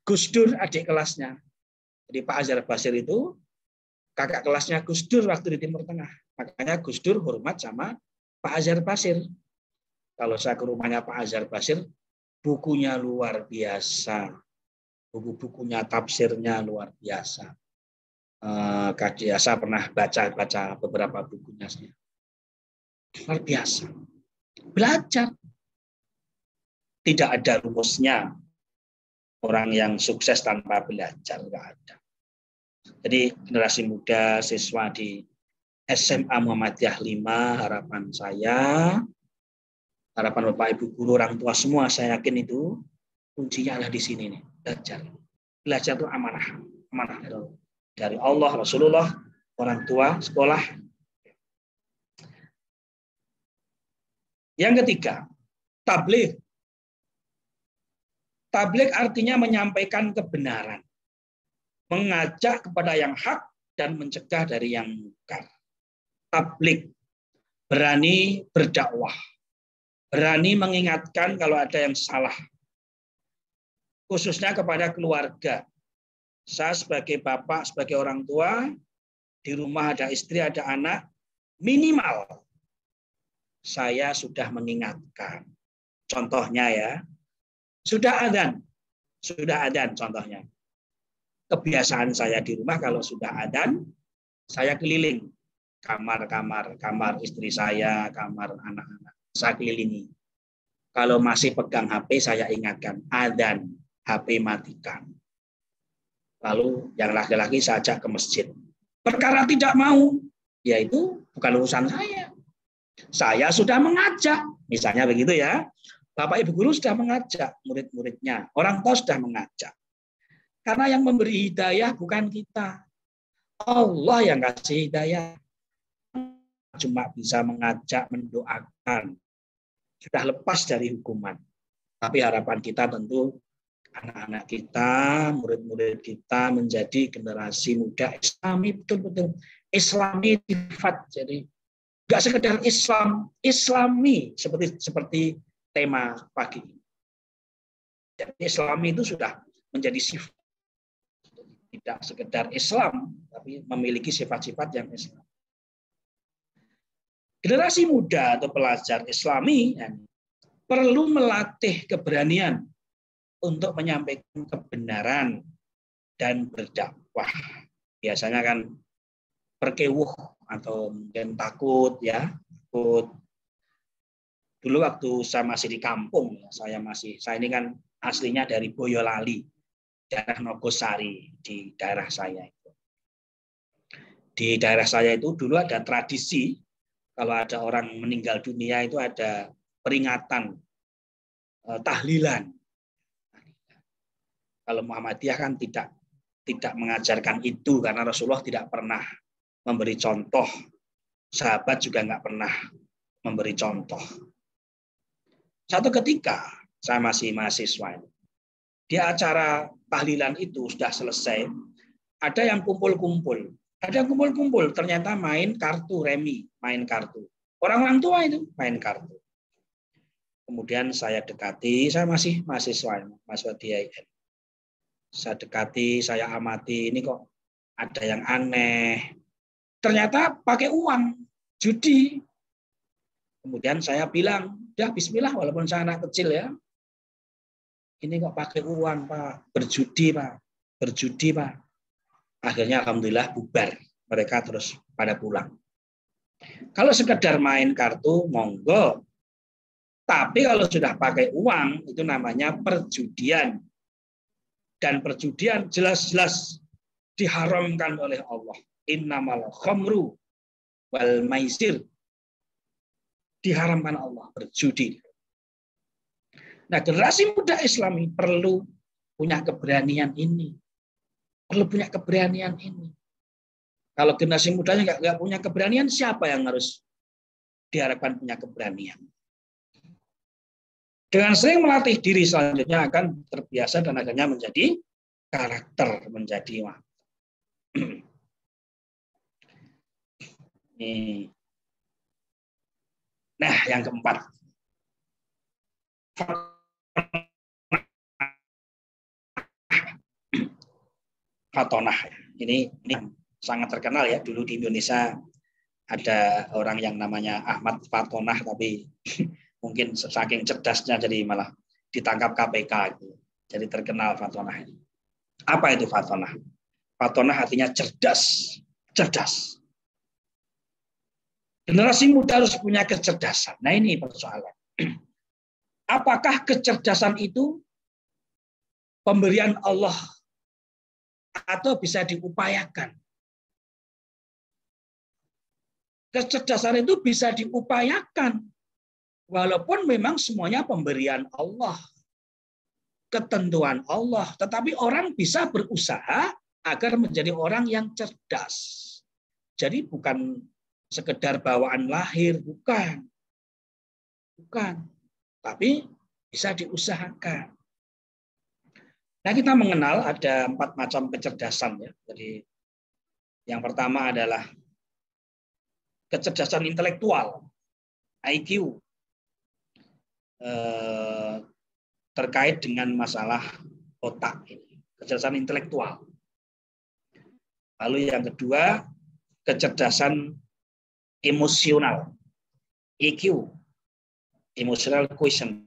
Gus Dur adik kelasnya. Jadi Pak Azhar Basir itu kakak kelasnya Gus Dur waktu di Timur Tengah. Makanya Gus Dur hormat sama Pak Azhar Basir. Kalau saya ke rumahnya Pak Azhar Basir, bukunya luar biasa. Buku-bukunya, tafsirnya luar biasa uh, saya pernah baca-baca beberapa bukunya. Luar biasa. Belajar. Tidak ada rumusnya orang yang sukses tanpa belajar. Enggak ada. Jadi generasi muda, siswa di SMA Muhammadiyah 5, harapan saya, harapan Bapak Ibu guru, orang tua semua, saya yakin itu kuncinya ada di sini nih, belajar. Belajar itu amanah, amanah dari Allah, Rasulullah, orang tua, sekolah. Yang ketiga, tabligh. Tabligh artinya menyampaikan kebenaran. Mengajak kepada yang hak dan mencegah dari yang mungkar. Tabligh. Berani berdakwah. Berani mengingatkan kalau ada yang salah. Khususnya kepada keluarga saya sebagai bapak, sebagai orang tua, di rumah ada istri, ada anak, minimal saya sudah mengingatkan. Contohnya ya, sudah adan, sudah adan contohnya. Kebiasaan saya di rumah kalau sudah adan, saya keliling kamar-kamar, kamar istri saya, kamar anak-anak. Saya kelilingi. Kalau masih pegang HP, saya ingatkan, adan, HP matikan. Lalu yang laki-laki saya ajak ke masjid. Perkara tidak mau, yaitu bukan urusan saya. Saya sudah mengajak, misalnya begitu ya. Bapak Ibu guru sudah mengajak murid-muridnya, orang tua sudah mengajak. Karena yang memberi hidayah bukan kita. Allah yang kasih hidayah. Cuma bisa mengajak, mendoakan. Sudah lepas dari hukuman. Tapi harapan kita tentu anak-anak kita, murid-murid kita menjadi generasi muda Islami betul-betul Islami sifat. Jadi nggak sekedar Islam, Islami seperti seperti tema pagi ini. Jadi Islami itu sudah menjadi sifat tidak sekedar Islam, tapi memiliki sifat-sifat yang Islam. Generasi muda atau pelajar Islami ya, perlu melatih keberanian untuk menyampaikan kebenaran dan berdakwah. Biasanya kan berkewuh atau mungkin takut ya takut dulu waktu saya masih di kampung ya, saya masih saya ini kan aslinya dari Boyolali daerah Nogosari di daerah saya itu di daerah saya itu dulu ada tradisi kalau ada orang meninggal dunia itu ada peringatan eh, tahlilan kalau Muhammadiyah kan tidak tidak mengajarkan itu karena Rasulullah tidak pernah memberi contoh. Sahabat juga nggak pernah memberi contoh. Satu ketika saya masih mahasiswa, di acara tahlilan itu sudah selesai, ada yang kumpul-kumpul. Ada kumpul-kumpul, ternyata main kartu remi, main kartu. Orang-orang tua itu main kartu. Kemudian saya dekati, saya masih mahasiswa, mahasiswa di. Saya dekati, saya amati, ini kok ada yang aneh, Ternyata pakai uang, judi. Kemudian saya bilang, ya bismillah walaupun saya anak kecil ya. Ini kok pakai uang Pak, berjudi Pak, berjudi Pak. Akhirnya Alhamdulillah bubar. Mereka terus pada pulang. Kalau sekedar main kartu, monggo. Tapi kalau sudah pakai uang, itu namanya perjudian. Dan perjudian jelas-jelas diharamkan oleh Allah innamal khamru wal maisir diharamkan Allah berjudi. Nah, generasi muda Islami perlu punya keberanian ini. Perlu punya keberanian ini. Kalau generasi mudanya nggak, nggak punya keberanian, siapa yang harus diharapkan punya keberanian? Dengan sering melatih diri selanjutnya akan terbiasa dan akhirnya menjadi karakter, menjadi. Nah, yang keempat. Fatonah. Ini, ini sangat terkenal ya. Dulu di Indonesia ada orang yang namanya Ahmad Fatonah, tapi mungkin saking cerdasnya jadi malah ditangkap KPK. Jadi terkenal Fatonah ini. Apa itu Fatonah? Fatonah artinya cerdas. Cerdas. Generasi muda harus punya kecerdasan. Nah ini persoalan. Apakah kecerdasan itu pemberian Allah atau bisa diupayakan? Kecerdasan itu bisa diupayakan walaupun memang semuanya pemberian Allah. Ketentuan Allah, tetapi orang bisa berusaha agar menjadi orang yang cerdas. Jadi bukan sekedar bawaan lahir, bukan. Bukan. Tapi bisa diusahakan. Nah, kita mengenal ada empat macam kecerdasan ya. Jadi yang pertama adalah kecerdasan intelektual, IQ, eh, terkait dengan masalah otak ini, kecerdasan intelektual. Lalu yang kedua, kecerdasan emosional, EQ, emotional question.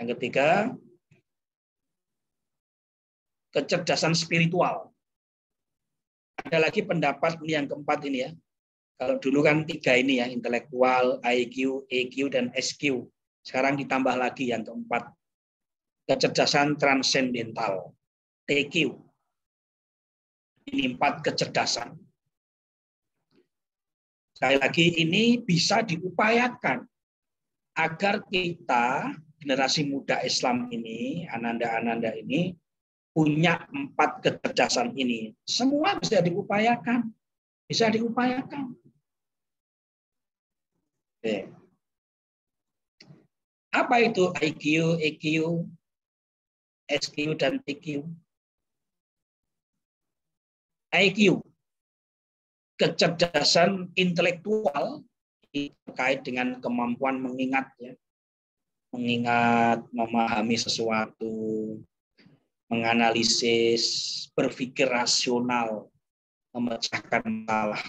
Yang ketiga, kecerdasan spiritual. Ada lagi pendapat ini yang keempat ini ya. Kalau dulu kan tiga ini ya, intelektual, IQ, EQ, dan SQ. Sekarang ditambah lagi yang keempat. Kecerdasan transendental, TQ. Ini empat kecerdasan Sekali lagi ini bisa diupayakan agar kita generasi muda Islam ini, ananda-ananda ini punya empat kecerdasan ini. Semua bisa diupayakan. Bisa diupayakan. Oke. Apa itu IQ, EQ, SQ, dan TQ? IQ, kecerdasan intelektual terkait dengan kemampuan mengingat ya mengingat memahami sesuatu menganalisis berpikir rasional memecahkan masalah.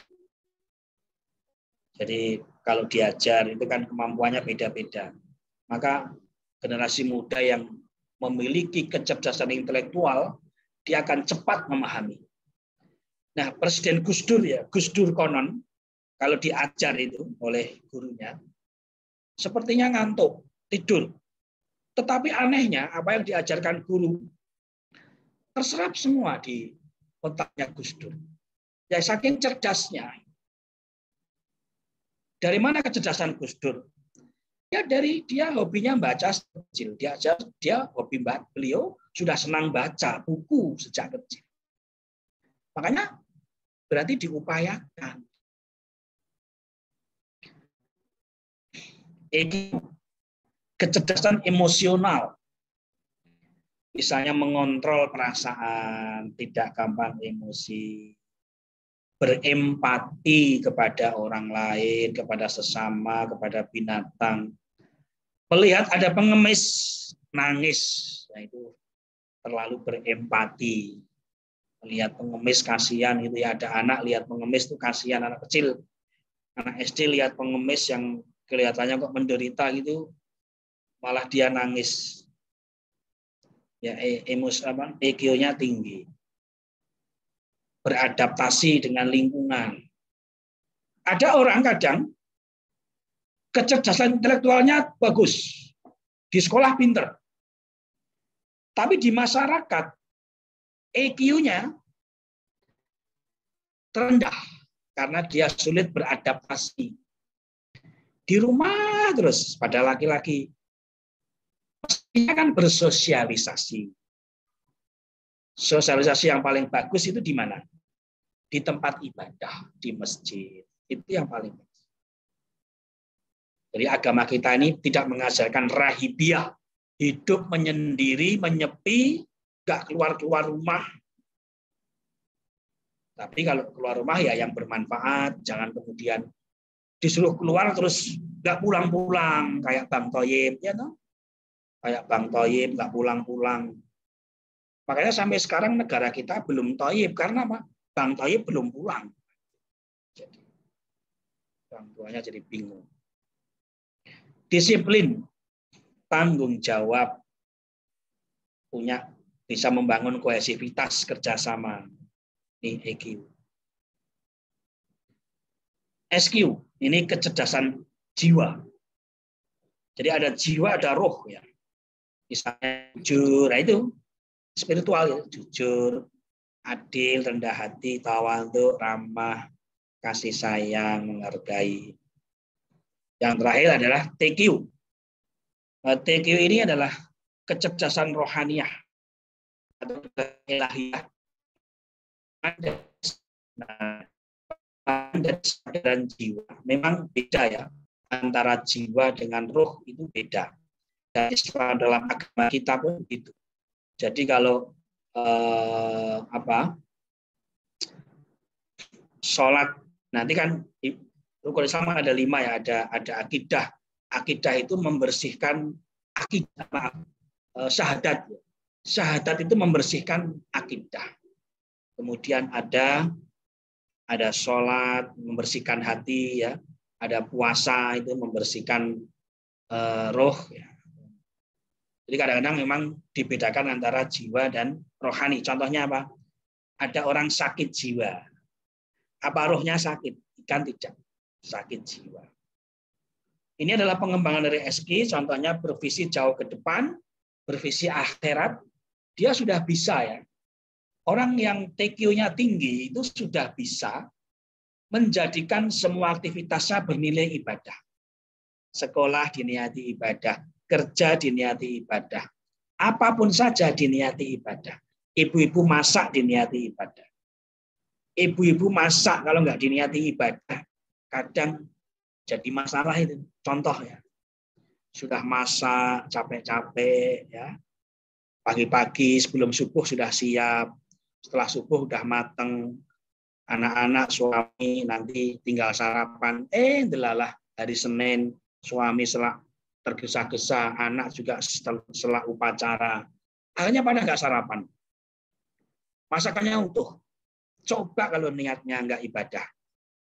Jadi kalau diajar itu kan kemampuannya beda-beda. Maka generasi muda yang memiliki kecerdasan intelektual dia akan cepat memahami. Nah, Presiden Gus Dur ya, Gus Dur konon kalau diajar itu oleh gurunya sepertinya ngantuk, tidur. Tetapi anehnya apa yang diajarkan guru terserap semua di otaknya Gus Dur. Ya saking cerdasnya. Dari mana kecerdasan Gus Dur? Ya dari dia hobinya baca kecil. Dia dia hobi beliau sudah senang baca buku sejak kecil. Makanya berarti diupayakan. Ini kecerdasan emosional. Misalnya mengontrol perasaan, tidak gampang emosi, berempati kepada orang lain, kepada sesama, kepada binatang. Melihat ada pengemis nangis, nah itu terlalu berempati. Lihat pengemis kasihan itu ya. Ada anak lihat pengemis itu kasihan anak kecil. Anak SD lihat pengemis yang kelihatannya kok menderita gitu malah dia nangis ya e, emos apa EQ-nya tinggi. Beradaptasi dengan lingkungan. Ada orang kadang kecerdasan intelektualnya bagus. Di sekolah pinter. Tapi di masyarakat EQ-nya terendah. Karena dia sulit beradaptasi. Di rumah terus pada laki-laki mestinya kan bersosialisasi. Sosialisasi yang paling bagus itu di mana? Di tempat ibadah, di masjid. Itu yang paling bagus. Jadi agama kita ini tidak mengajarkan rahibiah, hidup menyendiri, menyepi, nggak keluar-keluar rumah. Tapi kalau keluar rumah ya yang bermanfaat, jangan kemudian disuruh keluar terus nggak pulang-pulang kayak Bang Toyib ya? Kayak Bang Toyib nggak pulang-pulang. Makanya sampai sekarang negara kita belum Toyib karena apa? Bang Toyib belum pulang. Jadi orang tuanya jadi bingung. Disiplin, tanggung jawab, punya bisa membangun kohesivitas kerjasama. Ini EQ. SQ, ini kecerdasan jiwa. Jadi ada jiwa, ada roh ya. Misalnya jujur, nah itu spiritual ya, jujur, adil, rendah hati, tawadhu, ramah, kasih sayang, menghargai. Yang terakhir adalah TQ. Nah, TQ ini adalah kecerdasan rohaniah. Atau ilahiyah dan jiwa. Memang beda ya. Antara jiwa dengan roh itu beda Islam dalam agama kita pun itu jadi kalau eh, apa sholat nanti kan rukun Islam ada lima ya ada ada akidah akidah itu membersihkan akidah eh, syahadat syahadat itu membersihkan akidah. Kemudian ada ada sholat membersihkan hati ya, ada puasa itu membersihkan uh, roh ya. Jadi kadang-kadang memang dibedakan antara jiwa dan rohani. Contohnya apa? Ada orang sakit jiwa. Apa rohnya sakit? Ikan tidak. Sakit jiwa. Ini adalah pengembangan dari SG, contohnya bervisi jauh ke depan, bervisi akhirat, dia sudah bisa ya. Orang yang TQ-nya tinggi itu sudah bisa menjadikan semua aktivitasnya bernilai ibadah. Sekolah diniati ibadah, kerja diniati ibadah, apa pun saja diniati ibadah. Ibu-ibu masak diniati ibadah. Ibu-ibu masak kalau nggak diniati ibadah, kadang jadi masalah itu. Contoh ya, sudah masak capek-capek ya, pagi-pagi sebelum subuh sudah siap, setelah subuh sudah mateng, anak-anak suami nanti tinggal sarapan, eh delalah hari Senin suami setelah tergesa-gesa, anak juga setelah upacara. Akhirnya pada nggak sarapan. Masakannya utuh. Coba kalau niatnya nggak ibadah.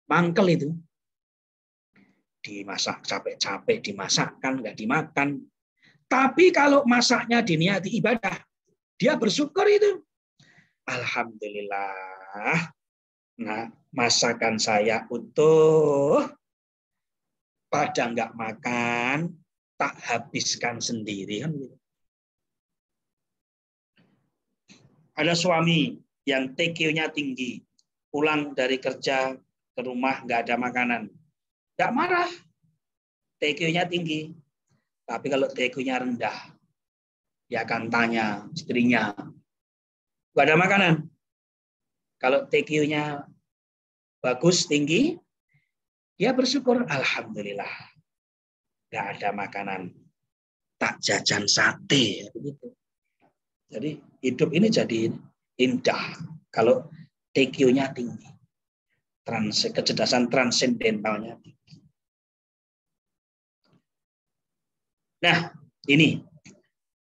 Mangkel itu. Dimasak capek-capek, dimasakkan, nggak dimakan. Tapi kalau masaknya diniati ibadah, dia bersyukur itu. Alhamdulillah. Nah, masakan saya utuh, pada nggak makan, tak habiskan sendiri kan gitu. Ada suami yang TQ-nya tinggi, pulang dari kerja ke rumah nggak ada makanan, nggak marah, TQ-nya tinggi. Tapi kalau TQ-nya rendah, dia akan tanya istrinya, nggak ada makanan. Kalau TQ-nya bagus tinggi, dia bersyukur, alhamdulillah, nggak ada makanan, tak jajan sate, begitu. Jadi hidup ini jadi indah kalau TQ-nya tinggi, trans, kecerdasan transendentalnya tinggi. Nah, ini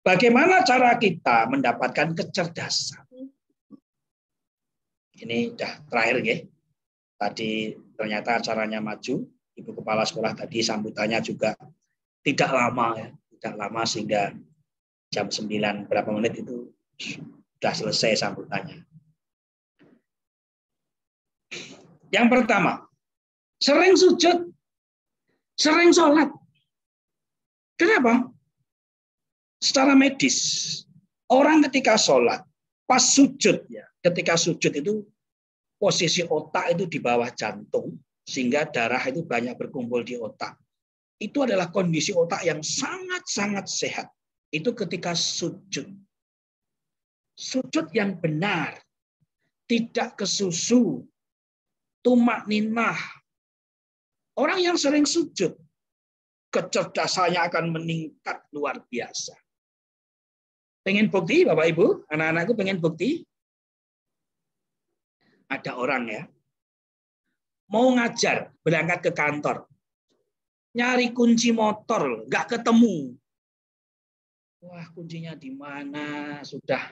bagaimana cara kita mendapatkan kecerdasan? Ini udah terakhir ya. Tadi ternyata acaranya maju, Ibu Kepala Sekolah tadi sambutannya juga tidak lama ya, tidak lama sehingga jam 9 berapa menit itu sudah selesai sambutannya. Yang pertama, sering sujud, sering sholat. Kenapa? Secara medis, orang ketika sholat, pas sujud ya, ketika sujud itu posisi otak itu di bawah jantung, sehingga darah itu banyak berkumpul di otak. Itu adalah kondisi otak yang sangat-sangat sehat. Itu ketika sujud. Sujud yang benar, tidak kesusu, tumak ninah. Orang yang sering sujud, kecerdasannya akan meningkat luar biasa. Pengen bukti, Bapak Ibu? Anak-anakku pengen bukti? ada orang ya mau ngajar berangkat ke kantor nyari kunci motor nggak ketemu. Wah kuncinya di mana? Sudah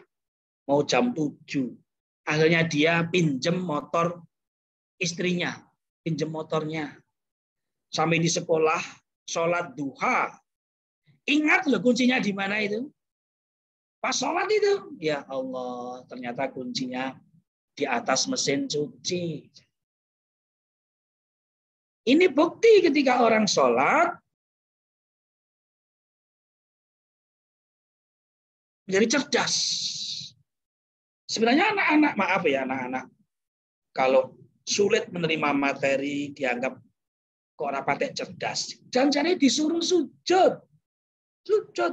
mau jam 7 akhirnya dia pinjem motor istrinya pinjem motornya. Sampai di sekolah sholat duha. Ingat loh kuncinya di mana itu? Pas sholat itu. Ya Allah ternyata kuncinya di atas mesin cuci. Ini bukti ketika orang sholat menjadi cerdas. Sebenarnya anak-anak, maaf ya anak-anak, kalau sulit menerima materi dianggap kok cerdas. Jangan-jangan disuruh sujud. Sujud.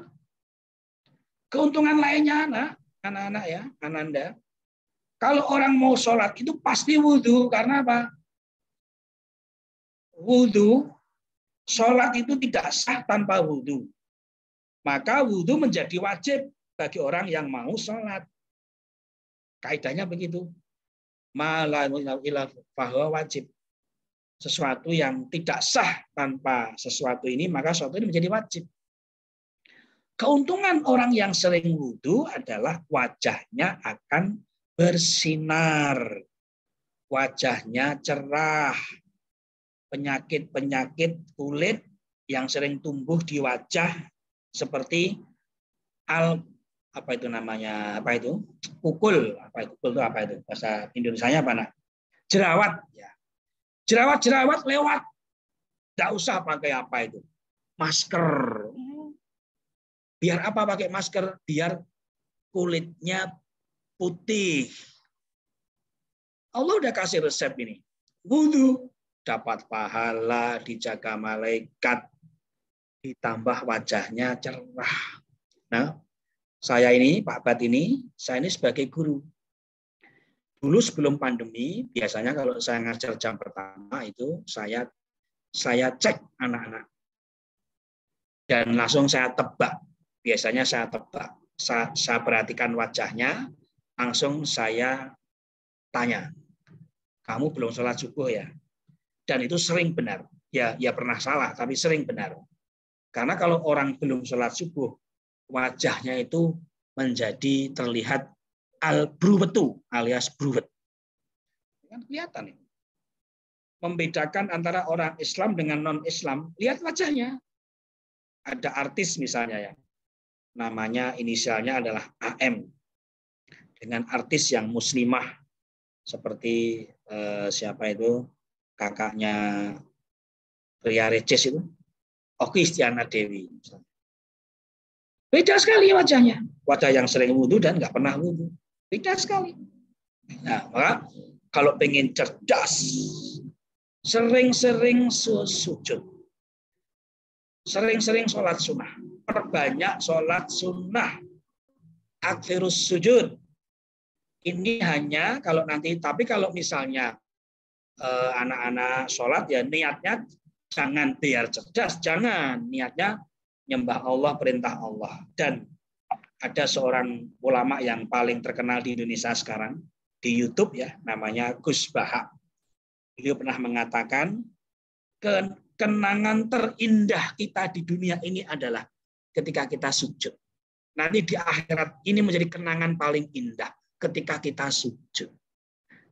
Keuntungan lainnya anak, anak-anak ya, ananda. Kalau orang mau sholat itu pasti wudhu. Karena apa? Wudhu, sholat itu tidak sah tanpa wudhu. Maka wudhu menjadi wajib bagi orang yang mau sholat. Kaidahnya begitu. bahwa wajib. Sesuatu yang tidak sah tanpa sesuatu ini, maka sesuatu ini menjadi wajib. Keuntungan orang yang sering wudhu adalah wajahnya akan bersinar, wajahnya cerah, penyakit-penyakit kulit yang sering tumbuh di wajah seperti al apa itu namanya apa itu? Pukul. Apa itu? Pukul itu apa itu? Bahasa Indonesia apa nak? Jerawat ya. Jerawat jerawat lewat. Tidak usah pakai apa itu. Masker. Biar apa pakai masker? Biar kulitnya putih. Allah udah kasih resep ini. wudhu, dapat pahala, dijaga malaikat, ditambah wajahnya cerah. Nah, saya ini, Pak Bat ini, saya ini sebagai guru. Dulu sebelum pandemi, biasanya kalau saya ngajar jam pertama itu saya saya cek anak-anak dan langsung saya tebak. Biasanya saya tebak, saya, saya perhatikan wajahnya, langsung saya tanya, kamu belum sholat subuh ya? Dan itu sering benar. Ya, ya pernah salah, tapi sering benar. Karena kalau orang belum sholat subuh, wajahnya itu menjadi terlihat al bruwetu alias bruwet. Kan kelihatan ini. Membedakan antara orang Islam dengan non-Islam, lihat wajahnya. Ada artis misalnya ya, namanya inisialnya adalah AM. Dengan artis yang muslimah, seperti eh, siapa itu, kakaknya Ria Reces itu, Oki Istiana Dewi. Beda sekali wajahnya. Wajah yang sering wudhu dan nggak pernah wudhu. Beda sekali. Nah, maka kalau pengen cerdas, sering-sering sujud. Sering-sering sholat sunnah. Perbanyak sholat sunnah. Akhirus sujud. Ini hanya kalau nanti, tapi kalau misalnya anak-anak sholat ya niatnya jangan biar cerdas, jangan niatnya nyembah Allah, perintah Allah. Dan ada seorang ulama yang paling terkenal di Indonesia sekarang di YouTube ya, namanya Gus Baha. Beliau pernah mengatakan kenangan terindah kita di dunia ini adalah ketika kita sujud. Nanti di akhirat ini menjadi kenangan paling indah ketika kita sujud.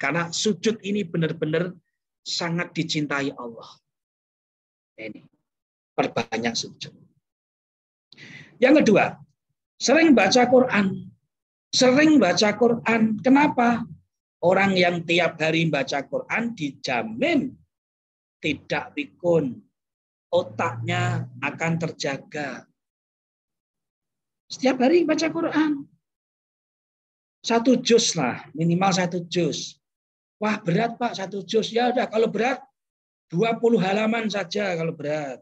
Karena sujud ini benar-benar sangat dicintai Allah. Ini perbanyak sujud. Yang kedua, sering baca Quran. Sering baca Quran. Kenapa? Orang yang tiap hari baca Quran dijamin tidak pikun. Otaknya akan terjaga. Setiap hari baca Quran. Satu juz lah, minimal satu juz. Wah berat Pak, satu juz. Ya udah, kalau berat 20 halaman saja kalau berat.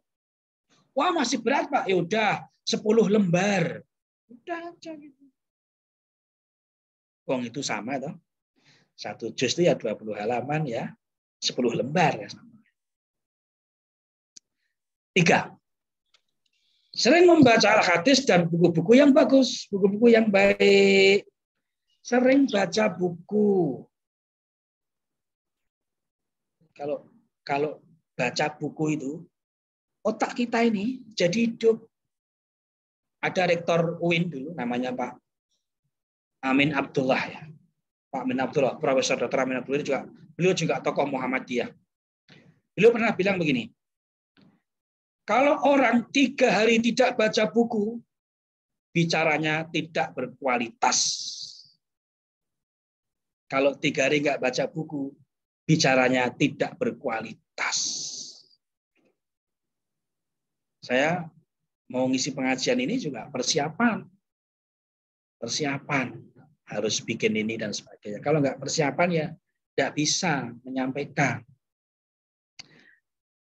Wah masih berat Pak, ya udah 10 lembar. Udah aja gitu. Wong itu sama toh. Satu juz itu ya 20 halaman ya. 10 lembar ya sama. Tiga. Sering membaca hadis dan buku-buku yang bagus, buku-buku yang baik. Sering baca buku. Kalau kalau baca buku itu, otak kita ini jadi hidup ada rektor UIN dulu namanya Pak Amin Abdullah ya. Pak Amin Abdullah, Profesor Dr. Amin Abdullah juga beliau juga tokoh Muhammadiyah. Beliau pernah bilang begini, kalau orang tiga hari tidak baca buku, bicaranya tidak berkualitas. Kalau tiga hari nggak baca buku, bicaranya tidak berkualitas. Saya mau ngisi pengajian ini juga persiapan. Persiapan harus bikin ini dan sebagainya. Kalau nggak persiapan ya tidak bisa menyampaikan.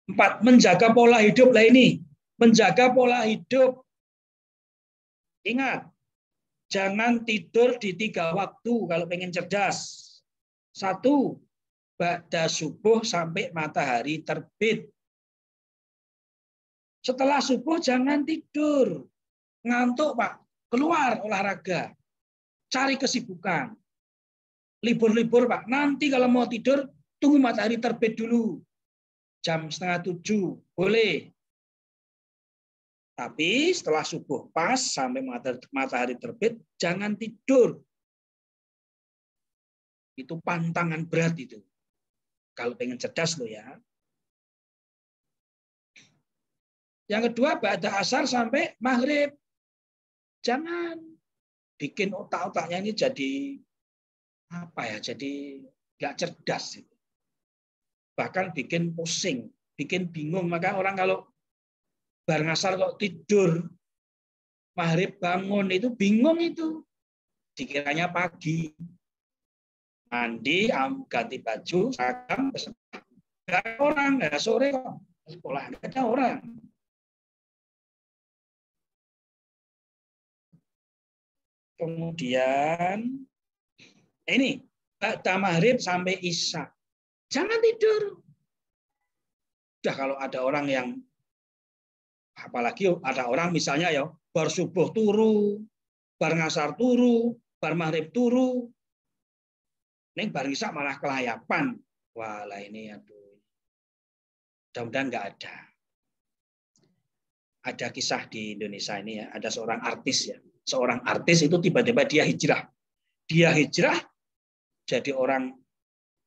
Empat, menjaga pola hidup lah ini. Menjaga pola hidup. Ingat, jangan tidur di tiga waktu kalau pengen cerdas. Satu, pada subuh sampai matahari terbit. Setelah subuh jangan tidur. Ngantuk, Pak. Keluar olahraga. Cari kesibukan. Libur-libur, Pak. Nanti kalau mau tidur, tunggu matahari terbit dulu. Jam setengah tujuh. Boleh. Tapi setelah subuh pas sampai matahari terbit, jangan tidur. Itu pantangan berat itu. Kalau pengen cerdas lo ya. Yang kedua, pada asar sampai maghrib. Jangan bikin otak-otaknya ini jadi apa ya? Jadi nggak cerdas. Bahkan bikin pusing, bikin bingung. Maka orang kalau bareng asar kok tidur, maghrib bangun itu bingung itu. Dikiranya pagi. Mandi, ganti baju, seragam, Gak ada orang, ya sore kok sekolah nggak ada orang. Kemudian ini Ba'da maghrib sampai isya. Jangan tidur. Udah kalau ada orang yang apalagi ada orang misalnya ya bar subuh turu, bar ngasar turu, bar maghrib turu. Neng bar isya malah kelayapan. Wah lah ini aduh. Mudah-mudahan nggak ada. Ada kisah di Indonesia ini ya, ada seorang artis ya. Seorang artis itu tiba-tiba dia hijrah. Dia hijrah jadi orang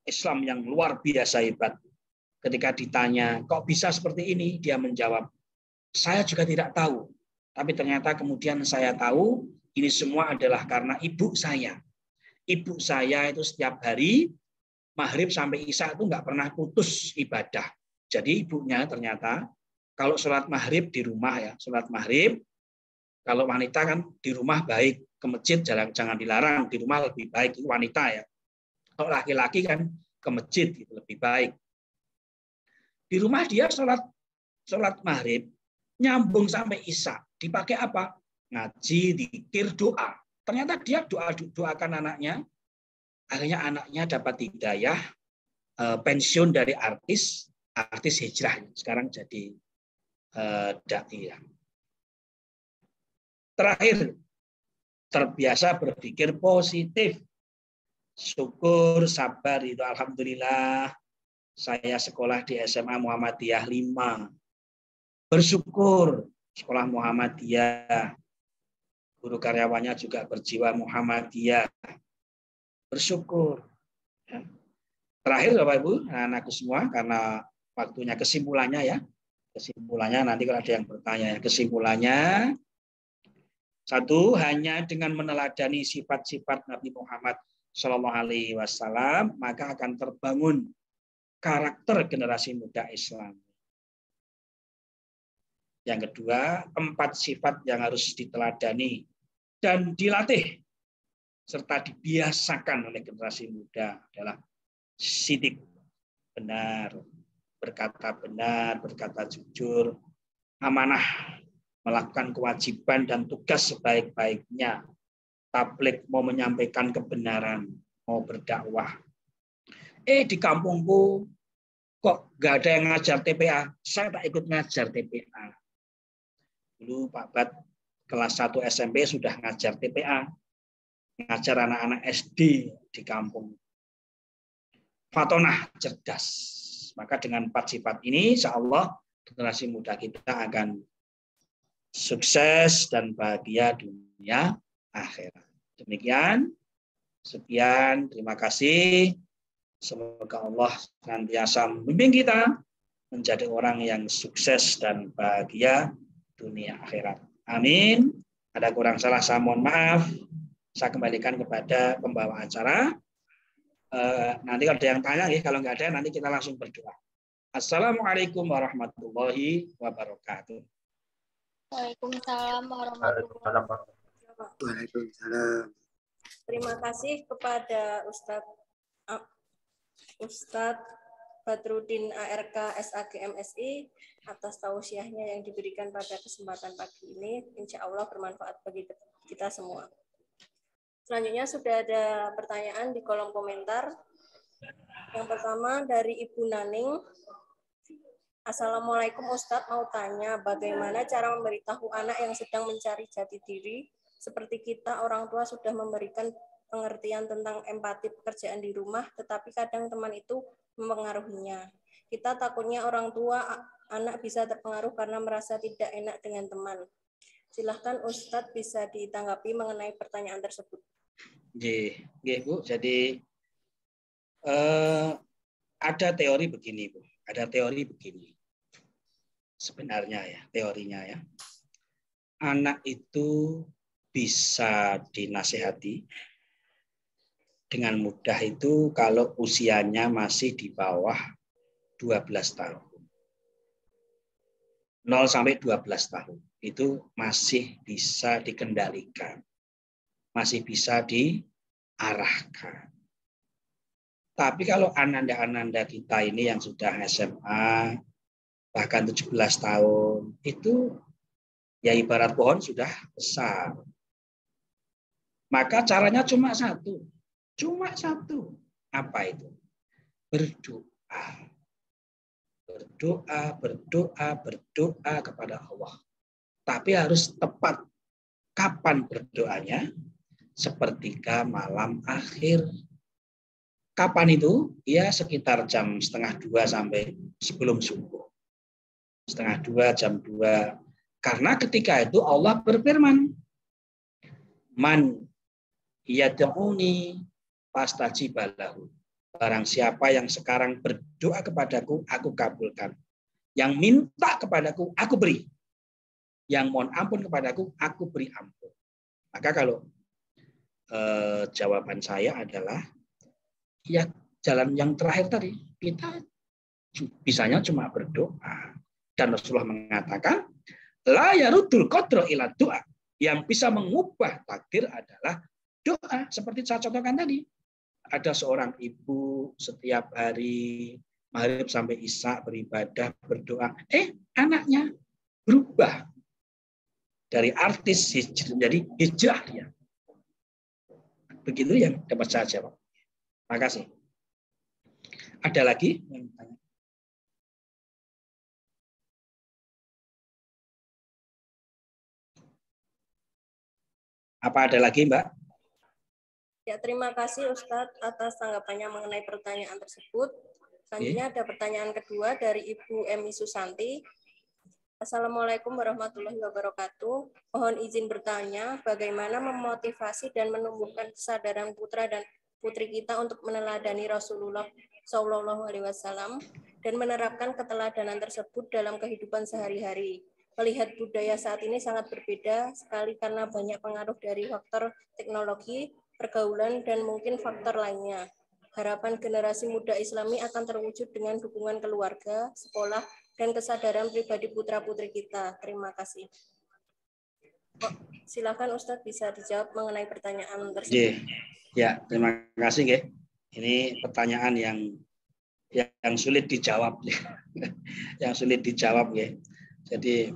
Islam yang luar biasa hebat. Ketika ditanya, kok bisa seperti ini? Dia menjawab, saya juga tidak tahu. Tapi ternyata kemudian saya tahu ini semua adalah karena ibu saya. Ibu saya itu setiap hari maghrib sampai isya itu nggak pernah putus ibadah. Jadi ibunya ternyata kalau sholat maghrib di rumah ya, sholat maghrib, kalau wanita kan di rumah baik, ke masjid jangan, jangan dilarang, di rumah lebih baik, itu wanita ya. Kalau laki-laki kan ke masjid gitu lebih baik. Di rumah dia sholat sholat maghrib nyambung sampai isya. Dipakai apa? Ngaji, dikir, doa. Ternyata dia doa doakan anaknya. Akhirnya anaknya dapat hidayah eh, pensiun dari artis, artis hijrah. Sekarang jadi eh, dai. Terakhir, terbiasa berpikir positif syukur, sabar itu alhamdulillah saya sekolah di SMA Muhammadiyah 5. Bersyukur sekolah Muhammadiyah. Guru karyawannya juga berjiwa Muhammadiyah. Bersyukur. Ya. Terakhir Bapak Ibu, anakku semua karena waktunya kesimpulannya ya. Kesimpulannya nanti kalau ada yang bertanya ya. Kesimpulannya satu hanya dengan meneladani sifat-sifat Nabi Muhammad Shallallahu Alaihi Wasallam maka akan terbangun karakter generasi muda Islam. Yang kedua, empat sifat yang harus diteladani dan dilatih serta dibiasakan oleh generasi muda adalah sidik benar, berkata benar, berkata jujur, amanah, melakukan kewajiban dan tugas sebaik-baiknya, tablik mau menyampaikan kebenaran, mau berdakwah. Eh di kampungku kok nggak ada yang ngajar TPA, saya tak ikut ngajar TPA. Dulu Pak Bat kelas 1 SMP sudah ngajar TPA, ngajar anak-anak SD di kampung. Fatonah cerdas. Maka dengan empat sifat ini, insya Allah generasi muda kita akan sukses dan bahagia dunia akhirat. Demikian, sekian, terima kasih. Semoga Allah senantiasa membimbing kita menjadi orang yang sukses dan bahagia dunia akhirat. Amin. Ada kurang salah, saya mohon maaf. Saya kembalikan kepada pembawa acara. Eh, nanti kalau ada yang tanya, ya, kalau nggak ada, nanti kita langsung berdoa. Assalamualaikum warahmatullahi wabarakatuh. Waalaikumsalam warahmatullahi wabarakatuh. Waalaikumsalam. Terima kasih kepada Ustadz Ustadz Badrudin ARK SAGMSI atas tausiahnya yang diberikan pada kesempatan pagi ini. Insya Allah bermanfaat bagi kita semua. Selanjutnya sudah ada pertanyaan di kolom komentar. Yang pertama dari Ibu Naning. Assalamualaikum Ustadz, mau tanya bagaimana cara memberitahu anak yang sedang mencari jati diri seperti kita orang tua sudah memberikan pengertian tentang empati pekerjaan di rumah, tetapi kadang teman itu mempengaruhinya. Kita takutnya orang tua anak bisa terpengaruh karena merasa tidak enak dengan teman. Silahkan Ustadz bisa ditanggapi mengenai pertanyaan tersebut. Oke, Bu. Jadi eh, ada teori begini, Bu. Ada teori begini. Sebenarnya ya, teorinya ya. Anak itu bisa dinasehati dengan mudah itu kalau usianya masih di bawah 12 tahun. 0 sampai 12 tahun itu masih bisa dikendalikan. Masih bisa diarahkan. Tapi kalau ananda-ananda kita ini yang sudah SMA, bahkan 17 tahun, itu ya ibarat pohon sudah besar. Maka caranya cuma satu. Cuma satu. Apa itu? Berdoa. Berdoa, berdoa, berdoa kepada Allah. Tapi harus tepat. Kapan berdoanya? Sepertiga malam akhir. Kapan itu? Ya sekitar jam setengah dua sampai sebelum subuh. Setengah dua, jam dua. Karena ketika itu Allah berfirman, Man yad'uni pastajibalahu. Barang siapa yang sekarang berdoa kepadaku, aku kabulkan. Yang minta kepadaku, aku beri. Yang mohon ampun kepadaku, aku beri ampun. Maka kalau eh, jawaban saya adalah ya jalan yang terakhir tadi kita bisanya cuma berdoa dan Rasulullah mengatakan la yarudul qadra ila doa yang bisa mengubah takdir adalah doa seperti saya contohkan tadi ada seorang ibu setiap hari maghrib sampai isya beribadah berdoa eh anaknya berubah dari artis menjadi hijrah dia Begitu yang dapat saya jawab. Makasih. Ada lagi Apa ada lagi, Mbak? Ya, terima kasih Ustadz atas tanggapannya mengenai pertanyaan tersebut. Selanjutnya ada pertanyaan kedua dari Ibu Emi Susanti. Assalamualaikum warahmatullahi wabarakatuh. Mohon izin bertanya, bagaimana memotivasi dan menumbuhkan kesadaran putra dan putri kita untuk meneladani Rasulullah Shallallahu Alaihi Wasallam dan menerapkan keteladanan tersebut dalam kehidupan sehari-hari. Melihat budaya saat ini sangat berbeda sekali karena banyak pengaruh dari faktor teknologi, pergaulan, dan mungkin faktor lainnya. Harapan generasi muda Islami akan terwujud dengan dukungan keluarga, sekolah, dan kesadaran pribadi putra-putri kita. Terima kasih. Oh, silakan Ustadz bisa dijawab mengenai pertanyaan tersebut. Ya, terima kasih, Nge. Ini pertanyaan yang yang sulit dijawab, yang sulit dijawab, ya. Jadi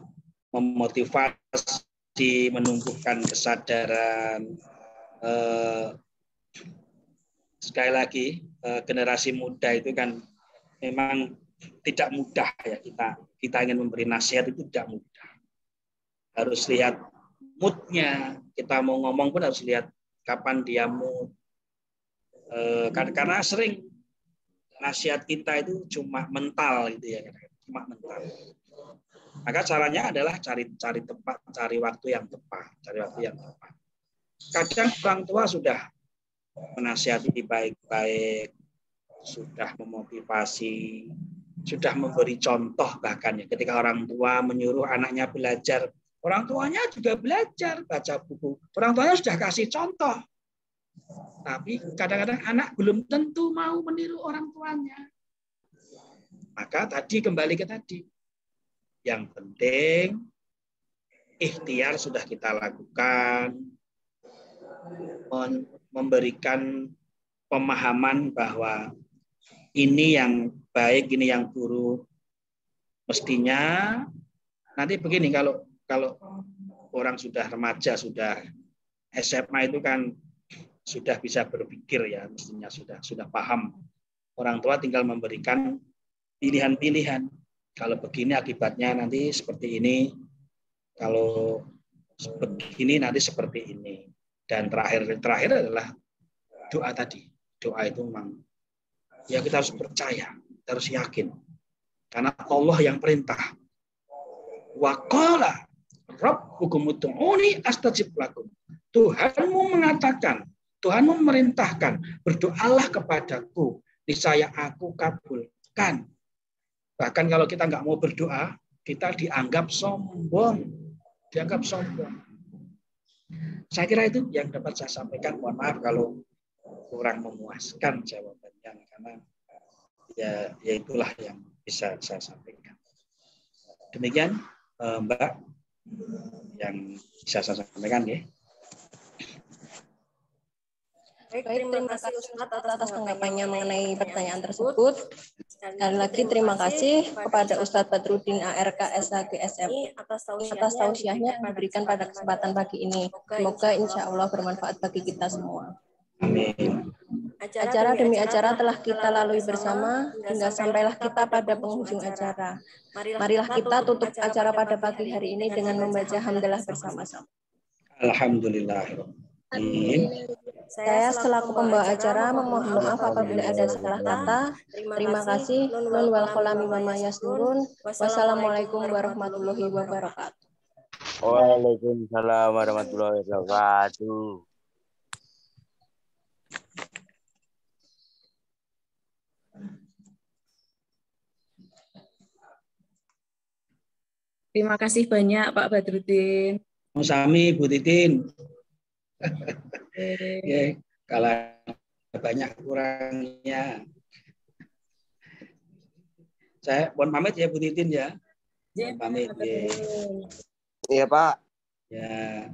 memotivasi, menumbuhkan kesadaran. Eh, sekali lagi, eh, generasi muda itu kan memang tidak mudah ya kita kita ingin memberi nasihat itu tidak mudah. Harus lihat moodnya. Kita mau ngomong pun harus lihat kapan dia mood. E, karena sering nasihat kita itu cuma mental gitu ya, cuma mental. Maka caranya adalah cari cari tempat, cari waktu yang tepat, cari waktu yang tepat. Kadang orang tua sudah menasihati baik-baik, sudah memotivasi, sudah memberi contoh bahkan ya. Ketika orang tua menyuruh anaknya belajar orang tuanya juga belajar baca buku. Orang tuanya sudah kasih contoh. Tapi kadang-kadang anak belum tentu mau meniru orang tuanya. Maka tadi kembali ke tadi. Yang penting ikhtiar sudah kita lakukan memberikan pemahaman bahwa ini yang baik, ini yang buruk. Mestinya nanti begini kalau kalau orang sudah remaja, sudah SMA itu kan sudah bisa berpikir ya, mestinya sudah sudah paham. Orang tua tinggal memberikan pilihan-pilihan. Kalau begini akibatnya nanti seperti ini. Kalau begini nanti seperti ini. Dan terakhir terakhir adalah doa tadi. Doa itu memang ya kita harus percaya, kita harus yakin. Karena Allah yang perintah. Wa qala rabbukum ud'uni astajib lakum. Tuhanmu mengatakan, Tuhanmu memerintahkan, berdoalah kepadaku, niscaya aku kabulkan. Bahkan kalau kita nggak mau berdoa, kita dianggap sombong. Dianggap sombong. Saya kira itu yang dapat saya sampaikan. Mohon maaf kalau kurang memuaskan jawabannya karena ya, ya itulah yang bisa saya sampaikan. Demikian eh, Mbak yang bisa saya sampaikan ya. Baik, terima kasih Ustadz atas, atas tanggapannya mengenai pertanyaan tersebut. Sekali lagi terima kasih kepada Ustadz Badrudin ARK SHG SMI atas atas tausiahnya yang diberikan pada kesempatan pagi ini. Semoga insya Allah bermanfaat bagi kita semua. Amin. Acara demi acara telah kita lalui bersama hingga sampailah kita pada penghujung acara. Marilah kita tutup acara pada pagi hari ini dengan membaca hamdalah bersama-sama. Alhamdulillah. Amin. Saya selaku pembawa acara memohon maaf apabila ada salah kata. Terima kasih. Nun wal kolami wa yasnurun. Wassalamualaikum warahmatullahi wabarakatuh. Waalaikumsalam warahmatullahi wabarakatuh. Terima kasih banyak Pak Badrudin. Sami, Bu Titin. Ya, kalau banyak kurangnya. Saya mohon pamit ya Bu Titin ya. Ya, Pamit. Ya. Iya Pak. ya.